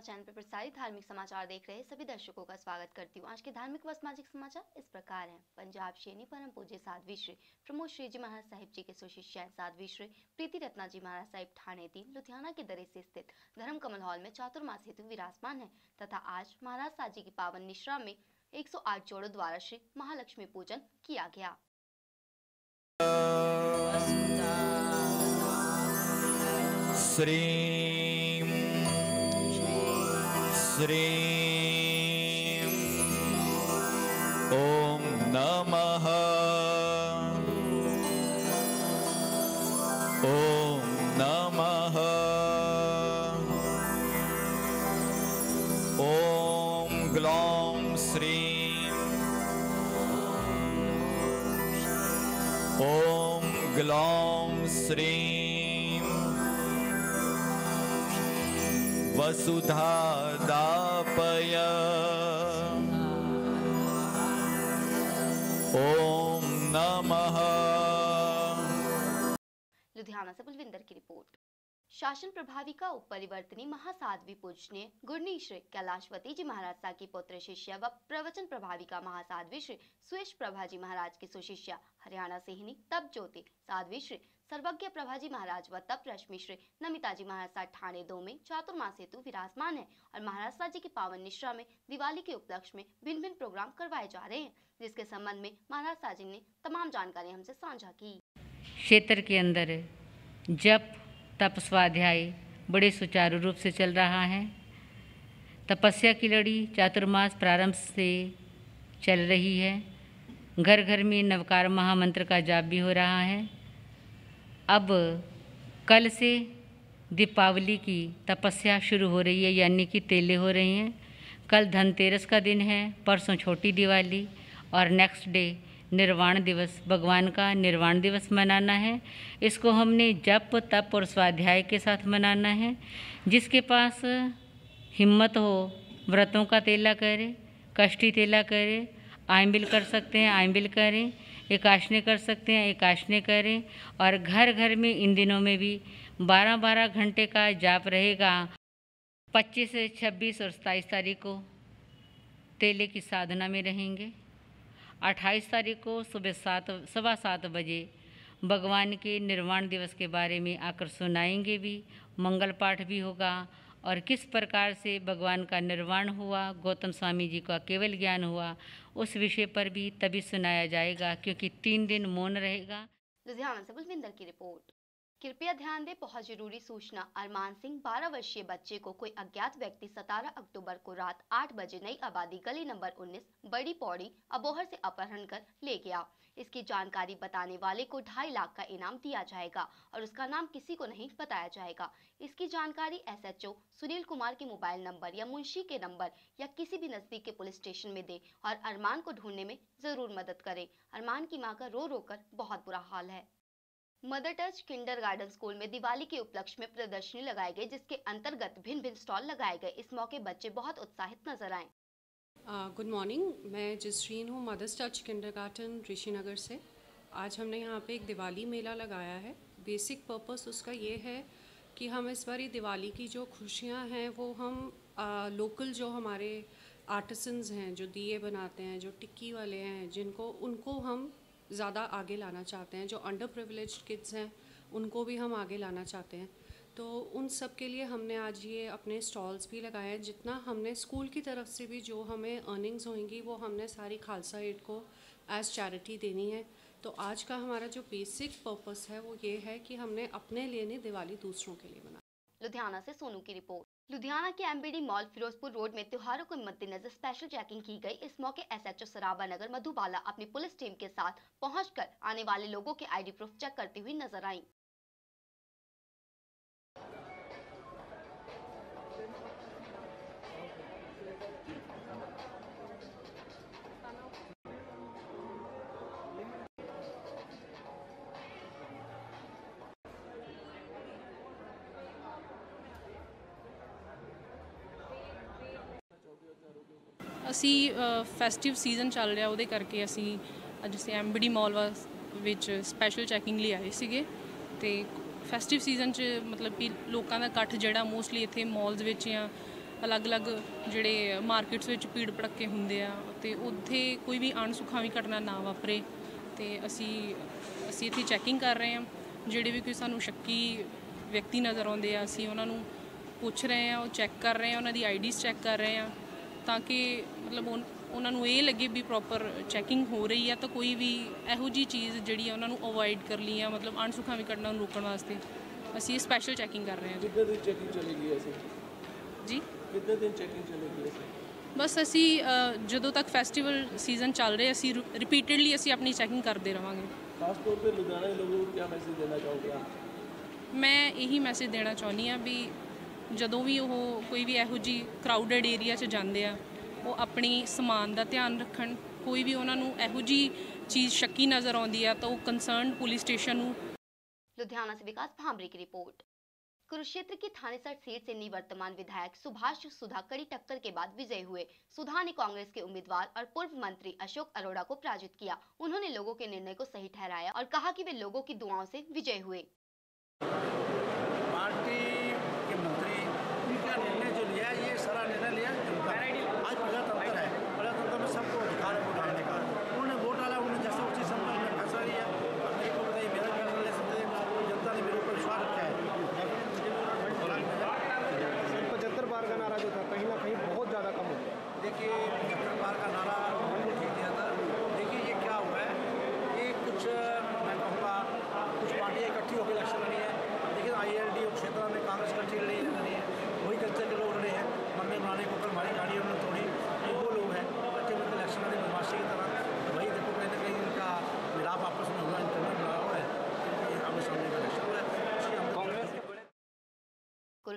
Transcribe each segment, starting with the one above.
आत्मा चैनल पर प्रसारित धार्मिक समाचार देख रहे सभी दर्शकों का स्वागत करती हूँ। आज के धार्मिक व सामाजिक समाचार इस प्रकार हैं। पंजाब शेनी, परम पूज्य साध्वी श्री, प्रमोद श्री जी महाराज साहिब जी के सुशिष्य साध्वी श्री, प्रीति रत्ना जी महाराज साहिब ठाणे तीन, लुधियाना के दरे से स्थित धर्म कमल हॉल में चातुर्मास हेतु विराजमान है तथा आज महाराज साहब जी की पावन निश्रा में 108 जोड़ों द्वारा श्री महालक्ष्मी पूजन किया गया। श्रीं श्रीं ॐ नमः। ॐ नमः। ॐ ग्लौं श्रीं ॐ ग्लौं श्रीं वसुधा दापय। ॐ नमः। लुधियाना से बुलविंदर की रिपोर्ट। शासन प्रभावी प्रभाविका उपरिवर्तनी महासाध्वी पूजनीय गुरनी श्री कैलाशवती जी महाराज सा की पुत्र शिष्य व प्रवचन प्रभाविका महासाध्वी श्री सुयश प्रभा जी महाराज की सुशिष्या हरियाणा सेहिनी तब ज्योति साध्वी श्री सर्वज्ञ प्रभाजी महाराज व तप रश्मि श्री नमिता जी महाराज सा ठाणे दो में चातुर्मास हेतु विराजमान है और महाराज सा जी की पावन निश्रा में दिवाली के उपलक्ष्य में भिन्न भिन्न प्रोग्राम करवाए जा रहे हैं, जिसके संबंध में महाराज सा जी ने तमाम जानकारी हमसे साझा की। क्षेत्र के अंदर जप तप स्वाध्याय बड़े सुचारू रूप से चल रहा है। तपस्या की लड़ी चातुर्मास प्रारंभ से चल रही है। घर घर में नवकार महामंत्र का जाप भी हो रहा है। अब कल से दीपावली की तपस्या शुरू हो रही है, यानी कि तेले हो रही हैं। कल धनतेरस का दिन है, परसों छोटी दिवाली और नेक्स्ट डे निर्वाण दिवस, भगवान का निर्वाण दिवस मनाना है। इसको हमने जप, तप और स्वाध्याय के साथ मनाना है। जिसके पास हिम्मत हो, व्रतों का तेला करे, कष्टी तेला करे आयम्बिल कर सकते हैं आयम्बिल करें। एकाशने कर सकते हैं एकाशने करें। और घर घर में, इन दिनों में भी बारह बारह घंटे का जाप रहेगा। पच्चीस से छब्बीस और सताईस तारीख को तेले की साधना में रहेंगे। अट्ठाईस तारीख को सुबह सात, सवा सात बजे भगवान के निर्वाण दिवस के बारे में आकर सुनाएँगे भी। मंगल पाठ भी होगा। और किस प्रकार से भगवान का निर्वाण हुआ, गौतम स्वामी जी का केवल ज्ञान हुआ, उस विषय पर भी तभी सुनाया जाएगा, क्योंकि तीन दिन मौन रहेगा। लुधियाना से बुलविंदर की रिपोर्ट। कृपया ध्यान दें, बहुत ज़रूरी सूचना। अरमान सिंह 12 वर्षीय बच्चे को कोई अज्ञात व्यक्ति 17 अक्टूबर को रात 8 बजे नई आबादी गली नंबर 19 बड़ी पौड़ी, अबोहर से अपहरण कर ले गया इसकी जानकारी बताने वाले को ढाई लाख का इनाम दिया जाएगा और उसका नाम किसी को नहीं बताया जाएगा। इसकी जानकारी एसएचओ सुनील कुमार के मोबाइल नंबर या मुंशी के नंबर या किसी भी नज़दीक के पुलिस स्टेशन में दे और अरमान को ढूँढने में ज़रूर मदद करे। अरमान की माँ का रो रो कर बहुत बुरा हाल है। Mother touch Kinder garden school में दिवाली के उपलक्ष्य में प्रदर्शनी लगाई गई, जिसके अंतर्गत भिन्न भिन्न स्टॉल लगाए गए। इस मौके बच्चे बहुत उत्साहित नज़र आए। गुड मॉर्निंग मैं जसरीन हूँ mother's touch Kinder garden Rishi Nagar से। आज हमने यहाँ पे एक दिवाली मेला लगाया है। बेसिक पर्पस उसका ये है कि हम इस बारी दिवाली की जो खुशियाँ हैं वो हम आ, लोकल जो हमारे आर्टिसंस हैं जो दिए बनाते हैं जो टिक्की वाले हैं जिनको उनको हम ज़्यादा आगे लाना चाहते हैं। जो अंडर प्रिवलेज किड्स हैं उनको भी हम आगे लाना चाहते हैं। तो उन सब के लिए हमने आज ये अपने स्टॉल्स भी लगाए हैं। जितना हमने स्कूल की तरफ़ से भी जो हमें अर्निंग्स होंगी, वो हमने सारी खालसा एड को एज चैरिटी देनी है। तो आज का हमारा जो बेसिक पर्पस है, वो ये है कि हमने अपने लिए नहीं, दिवाली दूसरों के लिए बना लुधियाना से सोनू की रिपोर्ट। लुधियाना के एमबीडी मॉल फिरोजपुर रोड में त्योहारों के मद्देनजर स्पेशल चेकिंग की गई। इस मौके एसएचओ सराबा नगर, मधुबाला अपनी पुलिस टीम के साथ पहुंचकर आने वाले लोगों के आईडी प्रूफ चेक करती हुई नज़र आई। ਅਸੀਂ ਫੈਸਟਿਵ ਸੀਜ਼ਨ ਚੱਲ ਰਿਹਾ ਉਹਦੇ ਕਰਕੇ ਅਸੀਂ ਅੱਜ ਅਸੀਂ ਐਮਬੀਡੀ ਮਾਲ ਵਿੱਚ ਸਪੈਸ਼ਲ ਚੈਕਿੰਗ ਲਈ ਆਏ ਸੀਗੇ ਤੇ ਫੈਸਟਿਵ ਸੀਜ਼ਨ 'ਚ ਮਤਲਬ ਕਿ ਲੋਕਾਂ ਦਾ ਇਕੱਠ ਜਿਹੜਾ ਮੋਸਟਲੀ ਇੱਥੇ ਮਾਲਸ ਵਿੱਚ ਜਾਂ ਅਲੱਗ-ਅਲੱਗ ਜਿਹੜੇ ਮਾਰਕੀਟਸ ਵਿੱਚ ਭੀੜ ਭੜੱਕੇ ਹੁੰਦੇ ਆ ਤੇ ਉੱਥੇ ਕੋਈ ਵੀ ਅਣਸੁਖਾਵੀ ਘਟਨਾ ਨਾ ਵਾਪਰੇ ਤੇ ਅਸੀਂ ਅਸੀਂ ਇੱਥੇ ਚੈਕਿੰਗ ਕਰ ਰਹੇ ਹਾਂ। ਜਿਹੜੇ ਵੀ ਕੋਈ ਸਾਨੂੰ ਸ਼ੱਕੀ ਵਿਅਕਤੀ ਨਜ਼ਰ ਆਉਂਦੇ ਆ, ਅਸੀਂ ਉਹਨਾਂ ਨੂੰ ਪੁੱਛ ਰਹੇ ਹਾਂ, ਉਹ ਚੈੱਕ ਕਰ ਰਹੇ ਹਾਂ ਉਹਨਾਂ ਦੀ ਆਈਡੀਜ਼ ਚੈੱਕ ਕਰ ਰਹੇ ਹਾਂ ਤਾਂ ਕਿ ਮਤਲਬ ਉਹਨਾਂ ਨੂੰ ਇਹ ਲੱਗੇ ਵੀ ਪ੍ਰੋਪਰ ਚੈਕਿੰਗ ਹੋ ਰਹੀ ਹੈ ਤਾਂ ਕੋਈ ਵੀ ਇਹੋ ਜੀ ਚੀਜ਼ ਜਿਹੜੀ ਆ ਉਹਨਾਂ ਨੂੰ ਅਵੋਇਡ ਕਰ ਲਈ ਆ ਮਤਲਬ ਅਣਸੁਖਾਵੀ ਘਟਨਾ ਨੂੰ ਰੋਕਣ ਵਾਸਤੇ। ਅਸੀਂ ਇਹ ਸਪੈਸ਼ਲ ਚੈਕਿੰਗ ਕਰ ਰਹੇ ਹਾਂ। ਕਿੱਦਾਂ ਦੀ ਚੈਕਿੰਗ ਚੱਲੇਗੀ ਅਸੀਂ ਜੀ? ਕਿੱਦਾਂ ਦਿਨ ਚੈਕਿੰਗ ਚੱਲੇਗੀ ਅਸੀਂ ਬਸ ਅਸੀਂ ਜਦੋਂ ਤੱਕ ਫੈਸਟੀਵਲ ਸੀਜ਼ਨ ਚੱਲ ਰਿਹਾ ਅਸੀਂ ਰਿਪੀਟਿਡਲੀ ਅਸੀਂ ਆਪਣੀ ਚੈਕਿੰਗ ਕਰਦੇ ਰਵਾਂਗੇ। ਖਾਸ ਤੌਰ ਤੇ ਲੁਧਿਆਣਾ ਦੇ ਲੋਕਾਂ ਨੂੰ ਕੀ ਮੈਸੇਜ ਦੇਣਾ ਚਾਹੋਗੇ ਮੈਂ ਇਹੀ ਮੈਸੇਜ ਦੇਣਾ ਚਾਹੁੰਦੀ ਆ ਵੀ ਜਦੋਂ ਵੀ ਉਹ ਕੋਈ ਵੀ ਇਹੋ ਜੀ ਕਰਾਊਡਡ ਏਰੀਆ 'ਚ ਜਾਂਦੇ ਆ ਉਹ ਆਪਣੀ ਸਮਾਨ ਦਾ ਧਿਆਨ ਰੱਖਣ ਕੋਈ ਵੀ ਉਹਨਾਂ ਨੂੰ ਇਹੋ ਜੀ ਚੀਜ਼ ਸ਼ੱਕੀ ਨਜ਼ਰ ਆਉਂਦੀ ਆ ਤਾਂ ਉਹ ਕੰਸਰਨਡ ਪੁਲਿਸ ਸਟੇਸ਼ਨ ਨੂੰ लुधियाना से विकास भामरे की रिपोर्ट कुरुक्षेत्र की थानेसर सीट से निवर्तमान विधायक सुभाष सुधा कड़ी टक्कर के बाद विजयी हुए सुधा ने कांग्रेस के उम्मीदवार और पूर्व मंत्री अशोक अरोड़ा को पराजित किया उन्होंने लोगों के निर्णय को सही ठहराया और कहा कि वे लोगों की दुआओं से विजयी हुए निर्णय जो लिया है ये सारा निर्णय लिया जनता ने। आज प्रजातंत्र है प्रजातंत्र में सबको अधिकार है वोट डालने का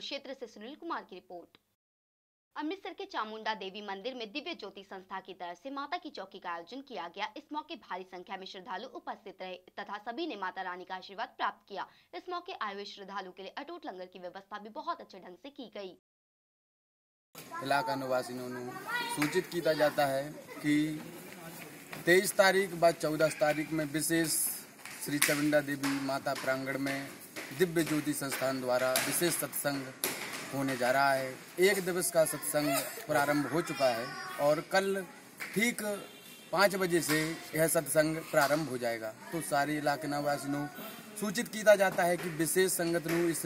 कुरुक्षेत्र से सुनील कुमार की रिपोर्ट। अमृतसर के चामुंडा देवी मंदिर में दिव्य ज्योति संस्था की तरफ़ से माता की चौकी का आयोजन किया गया। इस मौके भारी संख्या में श्रद्धालु उपस्थित रहे तथा सभी ने माता रानी का आशीर्वाद प्राप्त किया। इस मौके आए हुए श्रद्धालु के लिए अटूट लंगर की व्यवस्था भी बहुत अच्छे ढंग से की गई। इलाका निवासियों सूचित किया जाता है कि 23 तारीख व चौदह तारीख में विशेष श्री चविंडा देवी माता प्रांगण में दिव्य ज्योति संस्थान द्वारा विशेष सत्संग होने जा रहा है। एक दिवस का सत्संग प्रारंभ हो चुका है और कल ठीक पाँच बजे से यह सत्संग प्रारंभ हो जाएगा। तो सारे इलाके निवासियों, सूचित किया जाता है कि विशेष संगत ਨੂੰ इस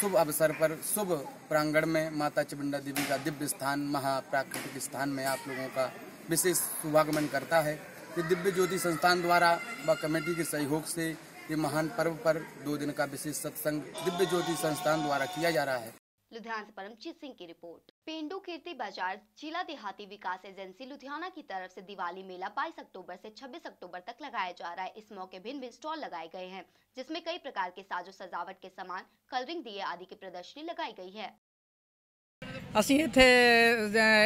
शुभ अवसर पर, शुभ प्रांगण में माता चमुंडा देवी का दिव्य स्थान, महाप्राकृतिक स्थान में आप लोगों का विशेष शुभागमन करता है। ये दिव्य ज्योति संस्थान द्वारा व कमेटी के सहयोग से ये महान पर्व पर दो दिन का विशेष सत्संग दिव्य ज्योति संस्थान द्वारा किया जा रहा है। लुधियाना परमजीत सिंह की रिपोर्ट। पेंडू कीर्ति बाज़ार, जिला देहाती विकास एजेंसी लुधियाना की तरफ़ से दिवाली मेला 22 अक्टूबर से 26 अक्टूबर तक लगाया जा रहा है। इस मौके भिन्न भिन्न स्टॉल लगाए गए हैं, जिसमें कई प्रकार के साजो सजावट के सामान, कलरिंग दिए आदि की प्रदर्शनी लगाई गई है। ਅਸੀਂ ਇੱਥੇ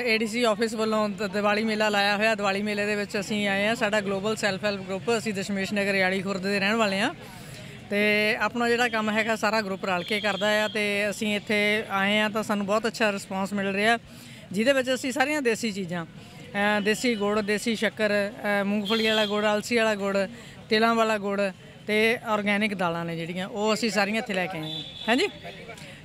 ਏਡੀਸੀ ਆਫਿਸ ਵੱਲੋਂ ਦ- ਦੀਵਾਲੀ ਮੇਲਾ ਲਾਇਆ ਹੋਇਆ। ਦੀਵਾਲੀ ਮੇਲੇ ਦੇ ਵਿੱਚ ਅਸੀਂ ਆਏ ਆ ਸਾਡਾ ਗਲੋਬਲ ਸੈਲਫ ਹੈਲਪ ਗਰੁੱਪ ਅਸੀਂ ਦਸ਼ਮੇਸ਼ ਨਗਰ ਰਿਆੜੀ ਖੁਰਦ ਦੇ ਰਹਿਣ ਵਾਲੇ ਆ ਤੇ ਆਪਣਾ ਜਿਹੜਾ ਕੰਮ ਹੈਗਾ, ਸਾਰਾ ਗਰੁੱਪ ਰਲ ਕੇ ਕਰਦਾ ਆ ਤੇ ਅਸੀਂ ਇੱਥੇ ਆਏ ਆ ਤਾਂ ਸਾਨੂੰ ਬਹੁਤ ਅੱਛਾ ਰਿਸਪਾਂਸ ਮਿਲ ਰਿਹਾ। ਜਿਹਦੇ ਵਿੱਚ ਅਸੀਂ ਸਾਰੀਆਂ ਦੇਸੀ ਚੀਜ਼ਾਂ ਦੇਸੀ ਗੁੜ, ਦੇਸੀ ਸ਼ੱਕਰ ਮੂੰਗਫਲੀ ਵਾਲਾ ਗੁੜ, ਅਲਸੀ ਵਾਲਾ ਗੁੜ, ਤਿਲਾਂ ਵਾਲਾ ਗੁੜ ਤੇ ਆਰਗੈਨਿਕ ਦਾਲਾਂ ਨੇ ਜਿਹੜੀਆਂ, ਉਹ ਅਸੀਂ ਸਾਰੀਆਂ ਇੱਥੇ ਲੈ ਕੇ ਆਏ ਹਾਂ। ਹਾਂਜੀ?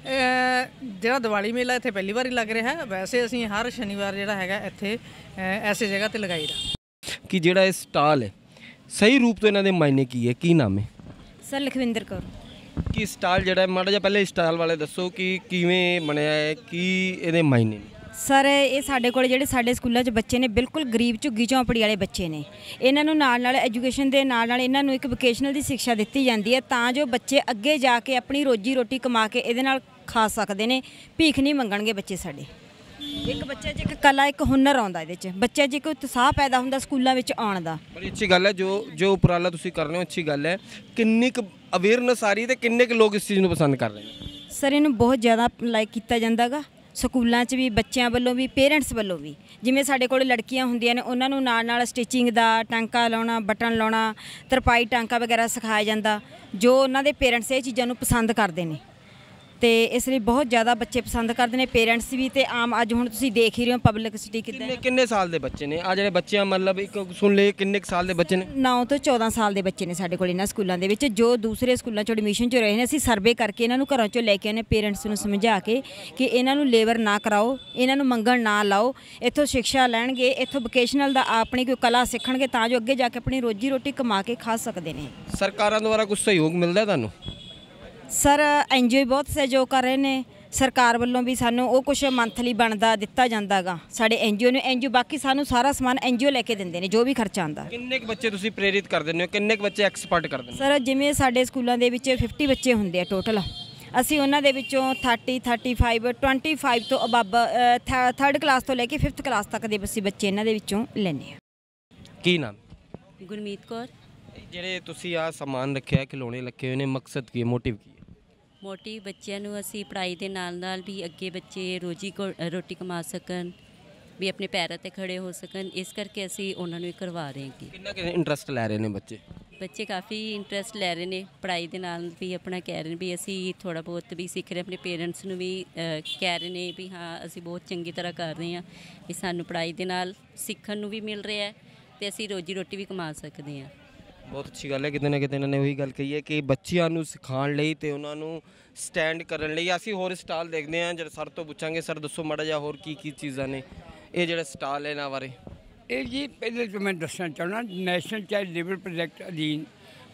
ਜਿਹੜਾ ਦੀਵਾਲੀ ਮੇਲਾ ਇੱਥੇ ਪਹਿਲੀ ਵਾਰੀ ਲੱਗ ਰਿਹਾ ਹੈ ਵੈਸੇ ਅਸੀਂ ਹਰ ਸ਼ਨੀਵਾਰ ਜਿਹੜਾ ਹੈਗਾ ਇੱਥੇ ਐਸੇ ਜਗ੍ਹਾ ਤੇ ਲਗਾਈਦਾ ਕਿ ਜਿਹੜਾ ਇਹ ਸਟਾਲ ਹੈ ਸਹੀ ਰੂਪ ਤੋਂ ਇਹਨਾਂ ਦੇ ਮਾਇਨੇ ਕੀ ਹੈ? ਕੀ ਨਾਮ ਹੈ? ਸਰ ਲਖਵਿੰਦਰ ਕੌਰ। ਕਿ ਸਟਾਲ ਜਿਹੜਾ ਹੈ, ਮਾੜਾ ਜਿਹਾ ਪਹਿਲੇ ਸਟਾਲ ਵਾਲੇ ਦੱਸੋ ਕਿ ਕਿਵੇਂ ਬਣਿਆ ਹੈ ਕੀ ਇਹਦੇ ਮਾਇਨੇ ਨੇ? ਸਰ ਇਹ ਸਾਡੇ ਕੋਲ ਜਿਹੜੇ ਸਾਡੇ ਸਕੂਲਾਂ 'ਚ ਬੱਚੇ ਨੇ ਬਿਲਕੁਲ ਗਰੀਬ ਝੁੱਗੀ ਝੌਂਪੜੀ ਵਾਲੇ ਬੱਚੇ ਨੇ। ਇਹਨਾਂ ਨੂੰ ਨਾਲ ਨਾਲ ਐਜੂਕੇਸ਼ਨ ਦੇ ਨਾਲ ਨਾਲ ਇਹਨਾਂ ਨੂੰ ਇੱਕ ਵੋਕੇਸ਼ਨਲ ਦੀ ਸਿੱਖਿਆ ਦਿੱਤੀ ਜਾਂਦੀ ਹੈ ਤਾਂ ਜੋ ਬੱਚੇ ਅੱਗੇ ਜਾ ਕੇ ਆਪਣੀ ਰੋਜੀ ਰੋਟੀ ਕਮਾ ਕੇ ਇਹਦੇ ਨਾਲ ਖਾ ਸਕਦੇ ਨੇ ਭੀਖ ਨਹੀਂ ਮੰਗਣਗੇ ਬੱਚੇ ਸਾਡੇ। ਇੱਕ ਬੱਚੇ 'ਚ ਇੱਕ ਕਲਾ ਇੱਕ ਹੁਨਰ ਆਉਂਦਾ ਇਹਦੇ 'ਚ। ਬੱਚੇ 'ਚ ਇੱਕ ਉਤਸ਼ਾਹ ਪੈਦਾ ਹੁੰਦਾ ਸਕੂਲਾਂ ਵਿੱਚ ਆਉਣ ਦਾ। ਬੜੀ ਅੱਛੀ ਗੱਲ ਹੈ ਜੋ ਜੋ ਉਪਰਾਲਾ ਤੁਸੀਂ ਕਰ ਰਹੇ ਹੋ ਅੱਛੀ ਗੱਲ ਹੈ। ਕਿੰਨੀ ਕੁ ਅਵੇਅਰਨੈਸ ਆ ਰਹੀ ਤੇ ਕਿੰਨੇ ਕੁ ਲੋਕ ਇਸ ਚੀਜ਼ ਨੂੰ ਪਸੰਦ ਕਰ ਰਹੇ ਨੇ? ਸਰ ਇਹਨੂੰ ਬਹੁਤ ਜ਼ਿਆਦਾ ਲਾਈਕ ਕੀਤਾ ਜਾਂਦਾਗਾ ਸਕੂਲਾਂ 'ਚ ਵੀ ਬੱਚਿਆਂ ਵੱਲੋਂ ਵੀ ਪੇਰੈਂਟਸ ਵੱਲੋਂ ਵੀ। ਜਿਵੇਂ ਸਾਡੇ ਕੋਲ ਲੜਕੀਆਂ ਹੁੰਦੀਆਂ ਨੇ ਉਹਨਾਂ ਨੂੰ ਨਾਲ ਨਾਲ ਸਟਿਚਿੰਗ ਦਾ ਟਾਂਕਾ ਲਾਉਣਾ ਬਟਨ ਲਾਉਣਾ ਤਰਪਾਈ ਟਾਂਕਾ ਵਗੈਰਾ ਸਿਖਾਇਆ ਜਾਂਦਾ। ਜੋ ਉਹਨਾਂ ਦੇ ਪੇਰੈਂਟਸ ਇਹ ਚੀਜ਼ਾਂ ਨੂੰ ਪਸੰਦ ਕਰਦੇ ਨੇ। ਤੇ ਇਸ ਲਈ ਬਹੁਤ ਜ਼ਿਆਦਾ ਬੱਚੇ ਪਸੰਦ ਕਰਦੇ ਨੇ ਪੇਰੈਂਟਸ ਵੀ ਤੇ ਆਮ ਅੱਜ ਹੁਣ ਤੁਸੀਂ ਦੇਖ ਹੀ ਰਹੇ ਹੋ ਪਬਲਿਕ ਸਿਟੀ ਕਿੱਦਾਂ ਕਿੰਨੇ ਕਿੰਨੇ ਸਾਲ ਦੇ ਬੱਚੇ ਨੇ? ਆ ਜਿਹੜੇ ਬੱਚੇ ਆ ਮਤਲਬ ਇੱਕ ਸੁਣ ਲਏ ਕਿੰਨੇ ਕੁ ਸਾਲ ਦੇ ਬੱਚੇ ਨੇ? 9 ਤੋਂ 14 ਸਾਲ ਦੇ ਬੱਚੇ ਨੇ ਸਾਡੇ ਕੋਲ ਇਹਨਾਂ ਸਕੂਲਾਂ ਦੇ ਵਿੱਚ ਜੋ ਦੂਸਰੇ ਸਕੂਲਾਂ 'ਚ ਐਡਮਿਸ਼ਨ 'ਚ ਰਹੇ ਨੇ ਅਸੀਂ ਸਰਵੇ ਕਰਕੇ ਇਹਨਾਂ ਨੂੰ ਘਰਾਂ 'ਚੋਂ ਲੈ ਕੇ ਆਨੇ ਪੇਰੈਂਟਸ ਨੂੰ ਸਮਝਾ ਕੇ ਕਿ ਇਹਨਾਂ ਨੂੰ ਲੇਬਰ ਨਾ ਕਰਾਓ ਇਹਨਾਂ ਨੂੰ ਮੰਗਣ ਨਾ ਲਾਓ ਇੱਥੋਂ ਸਿੱਖਿਆ ਲੈਣਗੇ ਇੱਥੋਂ ਵੋਕੇਸ਼ਨਲ ਦਾ ਆਪਣੀ ਕੋਈ ਕਲਾ ਸਿੱਖਣਗੇ ਤਾਂ ਜੋ ਅੱਗੇ ਜਾ ਕੇ ਆਪਣੀ ਰੋਜੀ ਰੋਟੀ ਕਮਾ ਕੇ ਖਾ ਸਕਦੇ ਨੇ। ਸਰਕਾਰਾਂ ਦੁਆਰਾ ਕੁਝ ਸਹਿਯੋਗ ਮਿਲਦਾ ਤੁਹਾਨੂੰ? ਸਰ ਐਨਜੀਓ ਬਹੁਤ ਸਹਿਯੋਗ ਕਰ ਰਹੇ ਨੇ। ਸਰਕਾਰ ਵੱਲੋਂ ਵੀ ਸਾਨੂੰ ਉਹ ਕੁਝ ਮੰਥਲੀ ਬਣਦਾ ਦਿੱਤਾ ਜਾਂਦਾਗਾ। ਸਾਡੇ ਐਨਜੀਓ ਨੂੰ ਐਨਜੀਓ ਬਾਕੀ ਸਾਨੂੰ ਸਾਰਾ ਸਮਾਨ ਐਨਜੀਓ ਲੈ ਕੇ ਦਿੰਦੇ ਨੇ ਜੋ ਵੀ ਖਰਚਾ ਆਉਂਦਾ। ਕਿੰਨੇ ਕੁ ਬੱਚੇ ਤੁਸੀਂ ਪ੍ਰੇਰਿਤ ਕਰ ਦਿੰਦੇ ਹੋ? ਕਿੰਨੇ ਕੁ ਬੱਚੇ ਐਕਸਪਰਟ ਕਰ ਦਿੰਦੇ ਹੋ ਸਰ ਜਿਵੇਂ ਸਾਡੇ ਸਕੂਲਾਂ ਦੇ ਵਿੱਚ 50 ਬੱਚੇ ਹੁੰਦੇ ਆ ਟੋਟਲ ਅਸੀਂ ਉਹਨਾਂ ਦੇ ਵਿੱਚੋਂ 30 35 25 ਤੋਂ ਅਬਵ 3rd ਕਲਾਸ ਤੋਂ ਲੈ ਕੇ 5th ਕਲਾਸ ਤੱਕ ਦੇ ਅਸੀਂ ਬੱਚੇ ਇਹਨਾਂ ਦੇ ਵਿੱਚੋਂ ਲੈਂਦੇ ਆ ਕੀ ਨਾਮ? ਗੁਰਮੀਤ ਕੌਰ। ਜਿਹੜੇ ਤੁਸੀਂ ਆ ਸਮਾਨ ਰੱਖਿਆ ਖਿਡੌਣੇ ਰੱਖੇ ਹੋਏ ਨੇ ਮਕਸਦ ਕੀ ਹੈ? ਮੋਟਿਵ ਕੀ ਮੋਟੀ ਬੱਚਿਆਂ ਨੂੰ ਅਸੀਂ ਪੜ੍ਹਾਈ ਦੇ ਨਾਲ ਨਾਲ ਵੀ ਅੱਗੇ ਬੱਚੇ ਰੋਜੀ ਰੋਟੀ ਕਮਾ ਸਕਣ ਵੀ ਆਪਣੇ ਪੈਰਾਂ ਤੇ ਖੜੇ ਹੋ ਸਕਣ ਇਸ ਕਰਕੇ ਅਸੀਂ ਉਹਨਾਂ ਨੂੰ ਇਹ ਕਰਵਾ ਰਹੇ ਹਾਂ ਕਿੰਨਾ ਕਿ ਇੰਟਰਸਟ ਲੈ ਰਹੇ ਨੇ ਬੱਚੇ? ਬੱਚੇ ਕਾਫੀ ਇੰਟਰਸਟ ਲੈ ਰਹੇ ਨੇ ਪੜ੍ਹਾਈ ਦੇ ਨਾਲ ਵੀ ਆਪਣਾ ਕਹਿ ਰਹੇ ਨੇ ਵੀ ਅਸੀਂ ਥੋੜਾ ਬਹੁਤ ਵੀ ਸਿੱਖ ਰਹੇ ਆਪਣੇ ਪੇਰੈਂਟਸ ਨੂੰ ਵੀ ਕਹਿ ਰਹੇ ਨੇ ਵੀ ਹਾਂ ਅਸੀਂ ਬਹੁਤ ਚੰਗੀ ਤਰ੍ਹਾਂ ਕਰ ਰਹੇ ਹਾਂ ਵੀ ਸਾਨੂੰ ਪੜ੍ਹਾਈ ਦੇ ਨਾਲ ਸਿੱਖਣ ਨੂੰ ਵੀ ਮਿਲ ਰਿਹਾ ਹੈ ਤੇ ਅਸੀਂ ਰੋਜੀ ਰੋਟੀ ਵੀ ਕਮਾ ਸਕਦੇ ਹਾਂ। ਬਹੁਤ ਅੱਛੀ ਗੱਲ ਹੈ, ਕਿਤੇ ਨਾ ਕਿਤੇ ਇਹਨਾਂ ਨੇ ਉਹੀ ਗੱਲ ਕਹੀ ਹੈ ਕਿ ਬੱਚਿਆਂ ਨੂੰ ਸਿਖਾਉਣ ਲਈ ਤੇ ਉਹਨਾਂ ਨੂੰ ਸਟੈਂਡ ਕਰਨ ਲਈ। ਅਸੀਂ ਹੋਰ ਸਟਾਲ ਦੇਖਦੇ ਹਾਂ ਜਿਹੜਾ ਸਰ ਤੋਂ ਪੁੱਛਾਂਗੇ। ਸਰ ਦੱਸੋ ਮਾੜਾ ਜਿਹਾ ਹੋਰ ਕੀ ਕੀ ਚੀਜ਼ਾਂ ਨੇ ਇਹ ਜਿਹੜਾ ਸਟਾਲ ਹੈ ਇਹਨਾਂ ਬਾਰੇ? ਇਹ ਜੀ, ਪਹਿਲੇ ਤੋਂ ਮੈਂ ਦੱਸਣਾ ਚਾਹੁੰਦਾ ਨੈਸ਼ਨਲ ਚਾਈਲਡ ਲੇਬਰ ਪ੍ਰੋਜੈਕਟ ਅਧੀਨ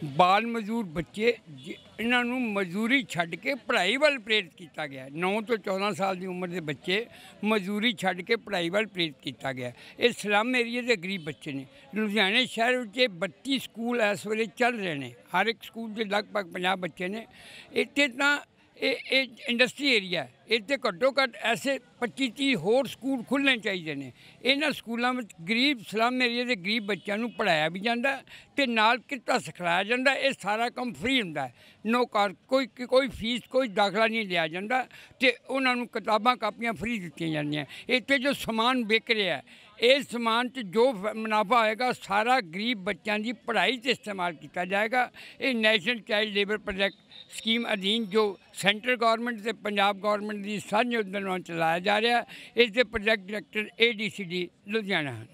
ਬਾਲ ਮਜ਼ਦੂਰ ਬੱਚੇ ਜਿ- ਇਹਨਾਂ ਨੂੰ ਮਜ਼ਦੂਰੀ ਛੱਡ ਕੇ ਪੜ੍ਹਾਈ ਵੱਲ ਪ੍ਰੇਰਿਤ ਕੀਤਾ ਗਿਆ। 9 ਤੋਂ 14 ਸਾਲ ਦੀ ਉਮਰ ਦੇ ਬੱਚੇ ਮਜ਼ਦੂਰੀ ਛੱਡ ਕੇ ਪੜ੍ਹਾਈ ਵੱਲ ਪ੍ਰੇਰਿਤ ਕੀਤਾ ਗਿਆ। ਇਹ ਸਲਮ ਏਰੀਏ ਦੇ ਗਰੀਬ ਬੱਚੇ ਨੇ। ਲੁਧਿਆਣੇ ਸ਼ਹਿਰ ਵਿੱਚ ਇਹ 32 ਸਕੂਲ ਇਸ ਵੇਲੇ ਚੱਲ ਰਹੇ ਨੇ। ਹਰ ਇੱਕ ਸਕੂਲ ਦੇ ਲਗਭਗ 50 ਬੱਚੇ ਨੇ। ਇੱਥੇ ਤਾਂ ਇਹ ਇਹ ਇੰਡਸਟਰੀ ਏਰੀਆ ਇੱਥੇ ਘੱਟੋ ਘੱਟ ਐਸੇ 25 30 ਹੋਰ ਸਕੂਲ ਖੁੱਲ੍ਹਣੇ ਚਾਹੀਦੇ ਨੇ। ਇਹਨਾਂ ਸਕੂਲਾਂ ਵਿੱਚ ਗਰੀਬ, ਸਲਮ ਏਰੀਆ ਦੇ ਗਰੀਬ ਬੱਚਿਆਂ ਨੂੰ ਪੜ੍ਹਾਇਆ ਵੀ ਜਾਂਦਾ ਹੈ ਤੇ ਨਾਲ ਕਿੱਤਾ ਸਿਖਲਾਇਆ ਜਾਂਦਾ। ਇਹ ਸਾਰਾ ਕੰਮ ਫ੍ਰੀ ਹੁੰਦਾ ਹੈ। ਨੋ ਕਾਰ ਕੋਈ ਕੋਈ ਫੀਸ ਕੋਈ ਦਾਖਲਾ ਨਹੀਂ ਲਿਆ ਜਾਂਦਾ ਤੇ ਉਹਨਾਂ ਨੂੰ ਕਿਤਾਬਾਂ, ਕਾਪੀਆਂ ਫ੍ਰੀ ਦਿੱਤੀਆਂ ਜਾਂਦੀਆਂ। ਇੱਥੇ ਜੋ ਸਮਾਨ ਵਿਕ ਰਿਹਾ ਹੈ ਇਸ ਸਮਾਨ 'ਚ ਜੋ ਮੁਨਾਫਾ ਹੋਏਗਾ ਸਾਰਾ ਗਰੀਬ ਬੱਚਿਆਂ ਦੀ ਪੜ੍ਹਾਈ 'ਤੇ ਇਸਤੇਮਾਲ ਕੀਤਾ ਜਾਏਗਾ। ਇਹ national child labour project scheme ਅਧੀਨ ਜੋ ਸੈਂਟਰ ਗਵਰਨਮੈਂਟ ਤੇ ਪੰਜਾਬ ਗਵਰਨਮੈਂਟ ਦੀ ਸਾਂਝੇ ਉਦਮ ਨਾਲ ਚਲਾਇਆ ਜਾ ਰਿਹਾ। ਇਸ ਦੇ ਪ੍ਰੋਜੈਕਟ ਡਾਇਰੈਕਟਰ ਏਡੀਸੀਡੀ ਲੁਧਿਆਣਾ। ਹਨ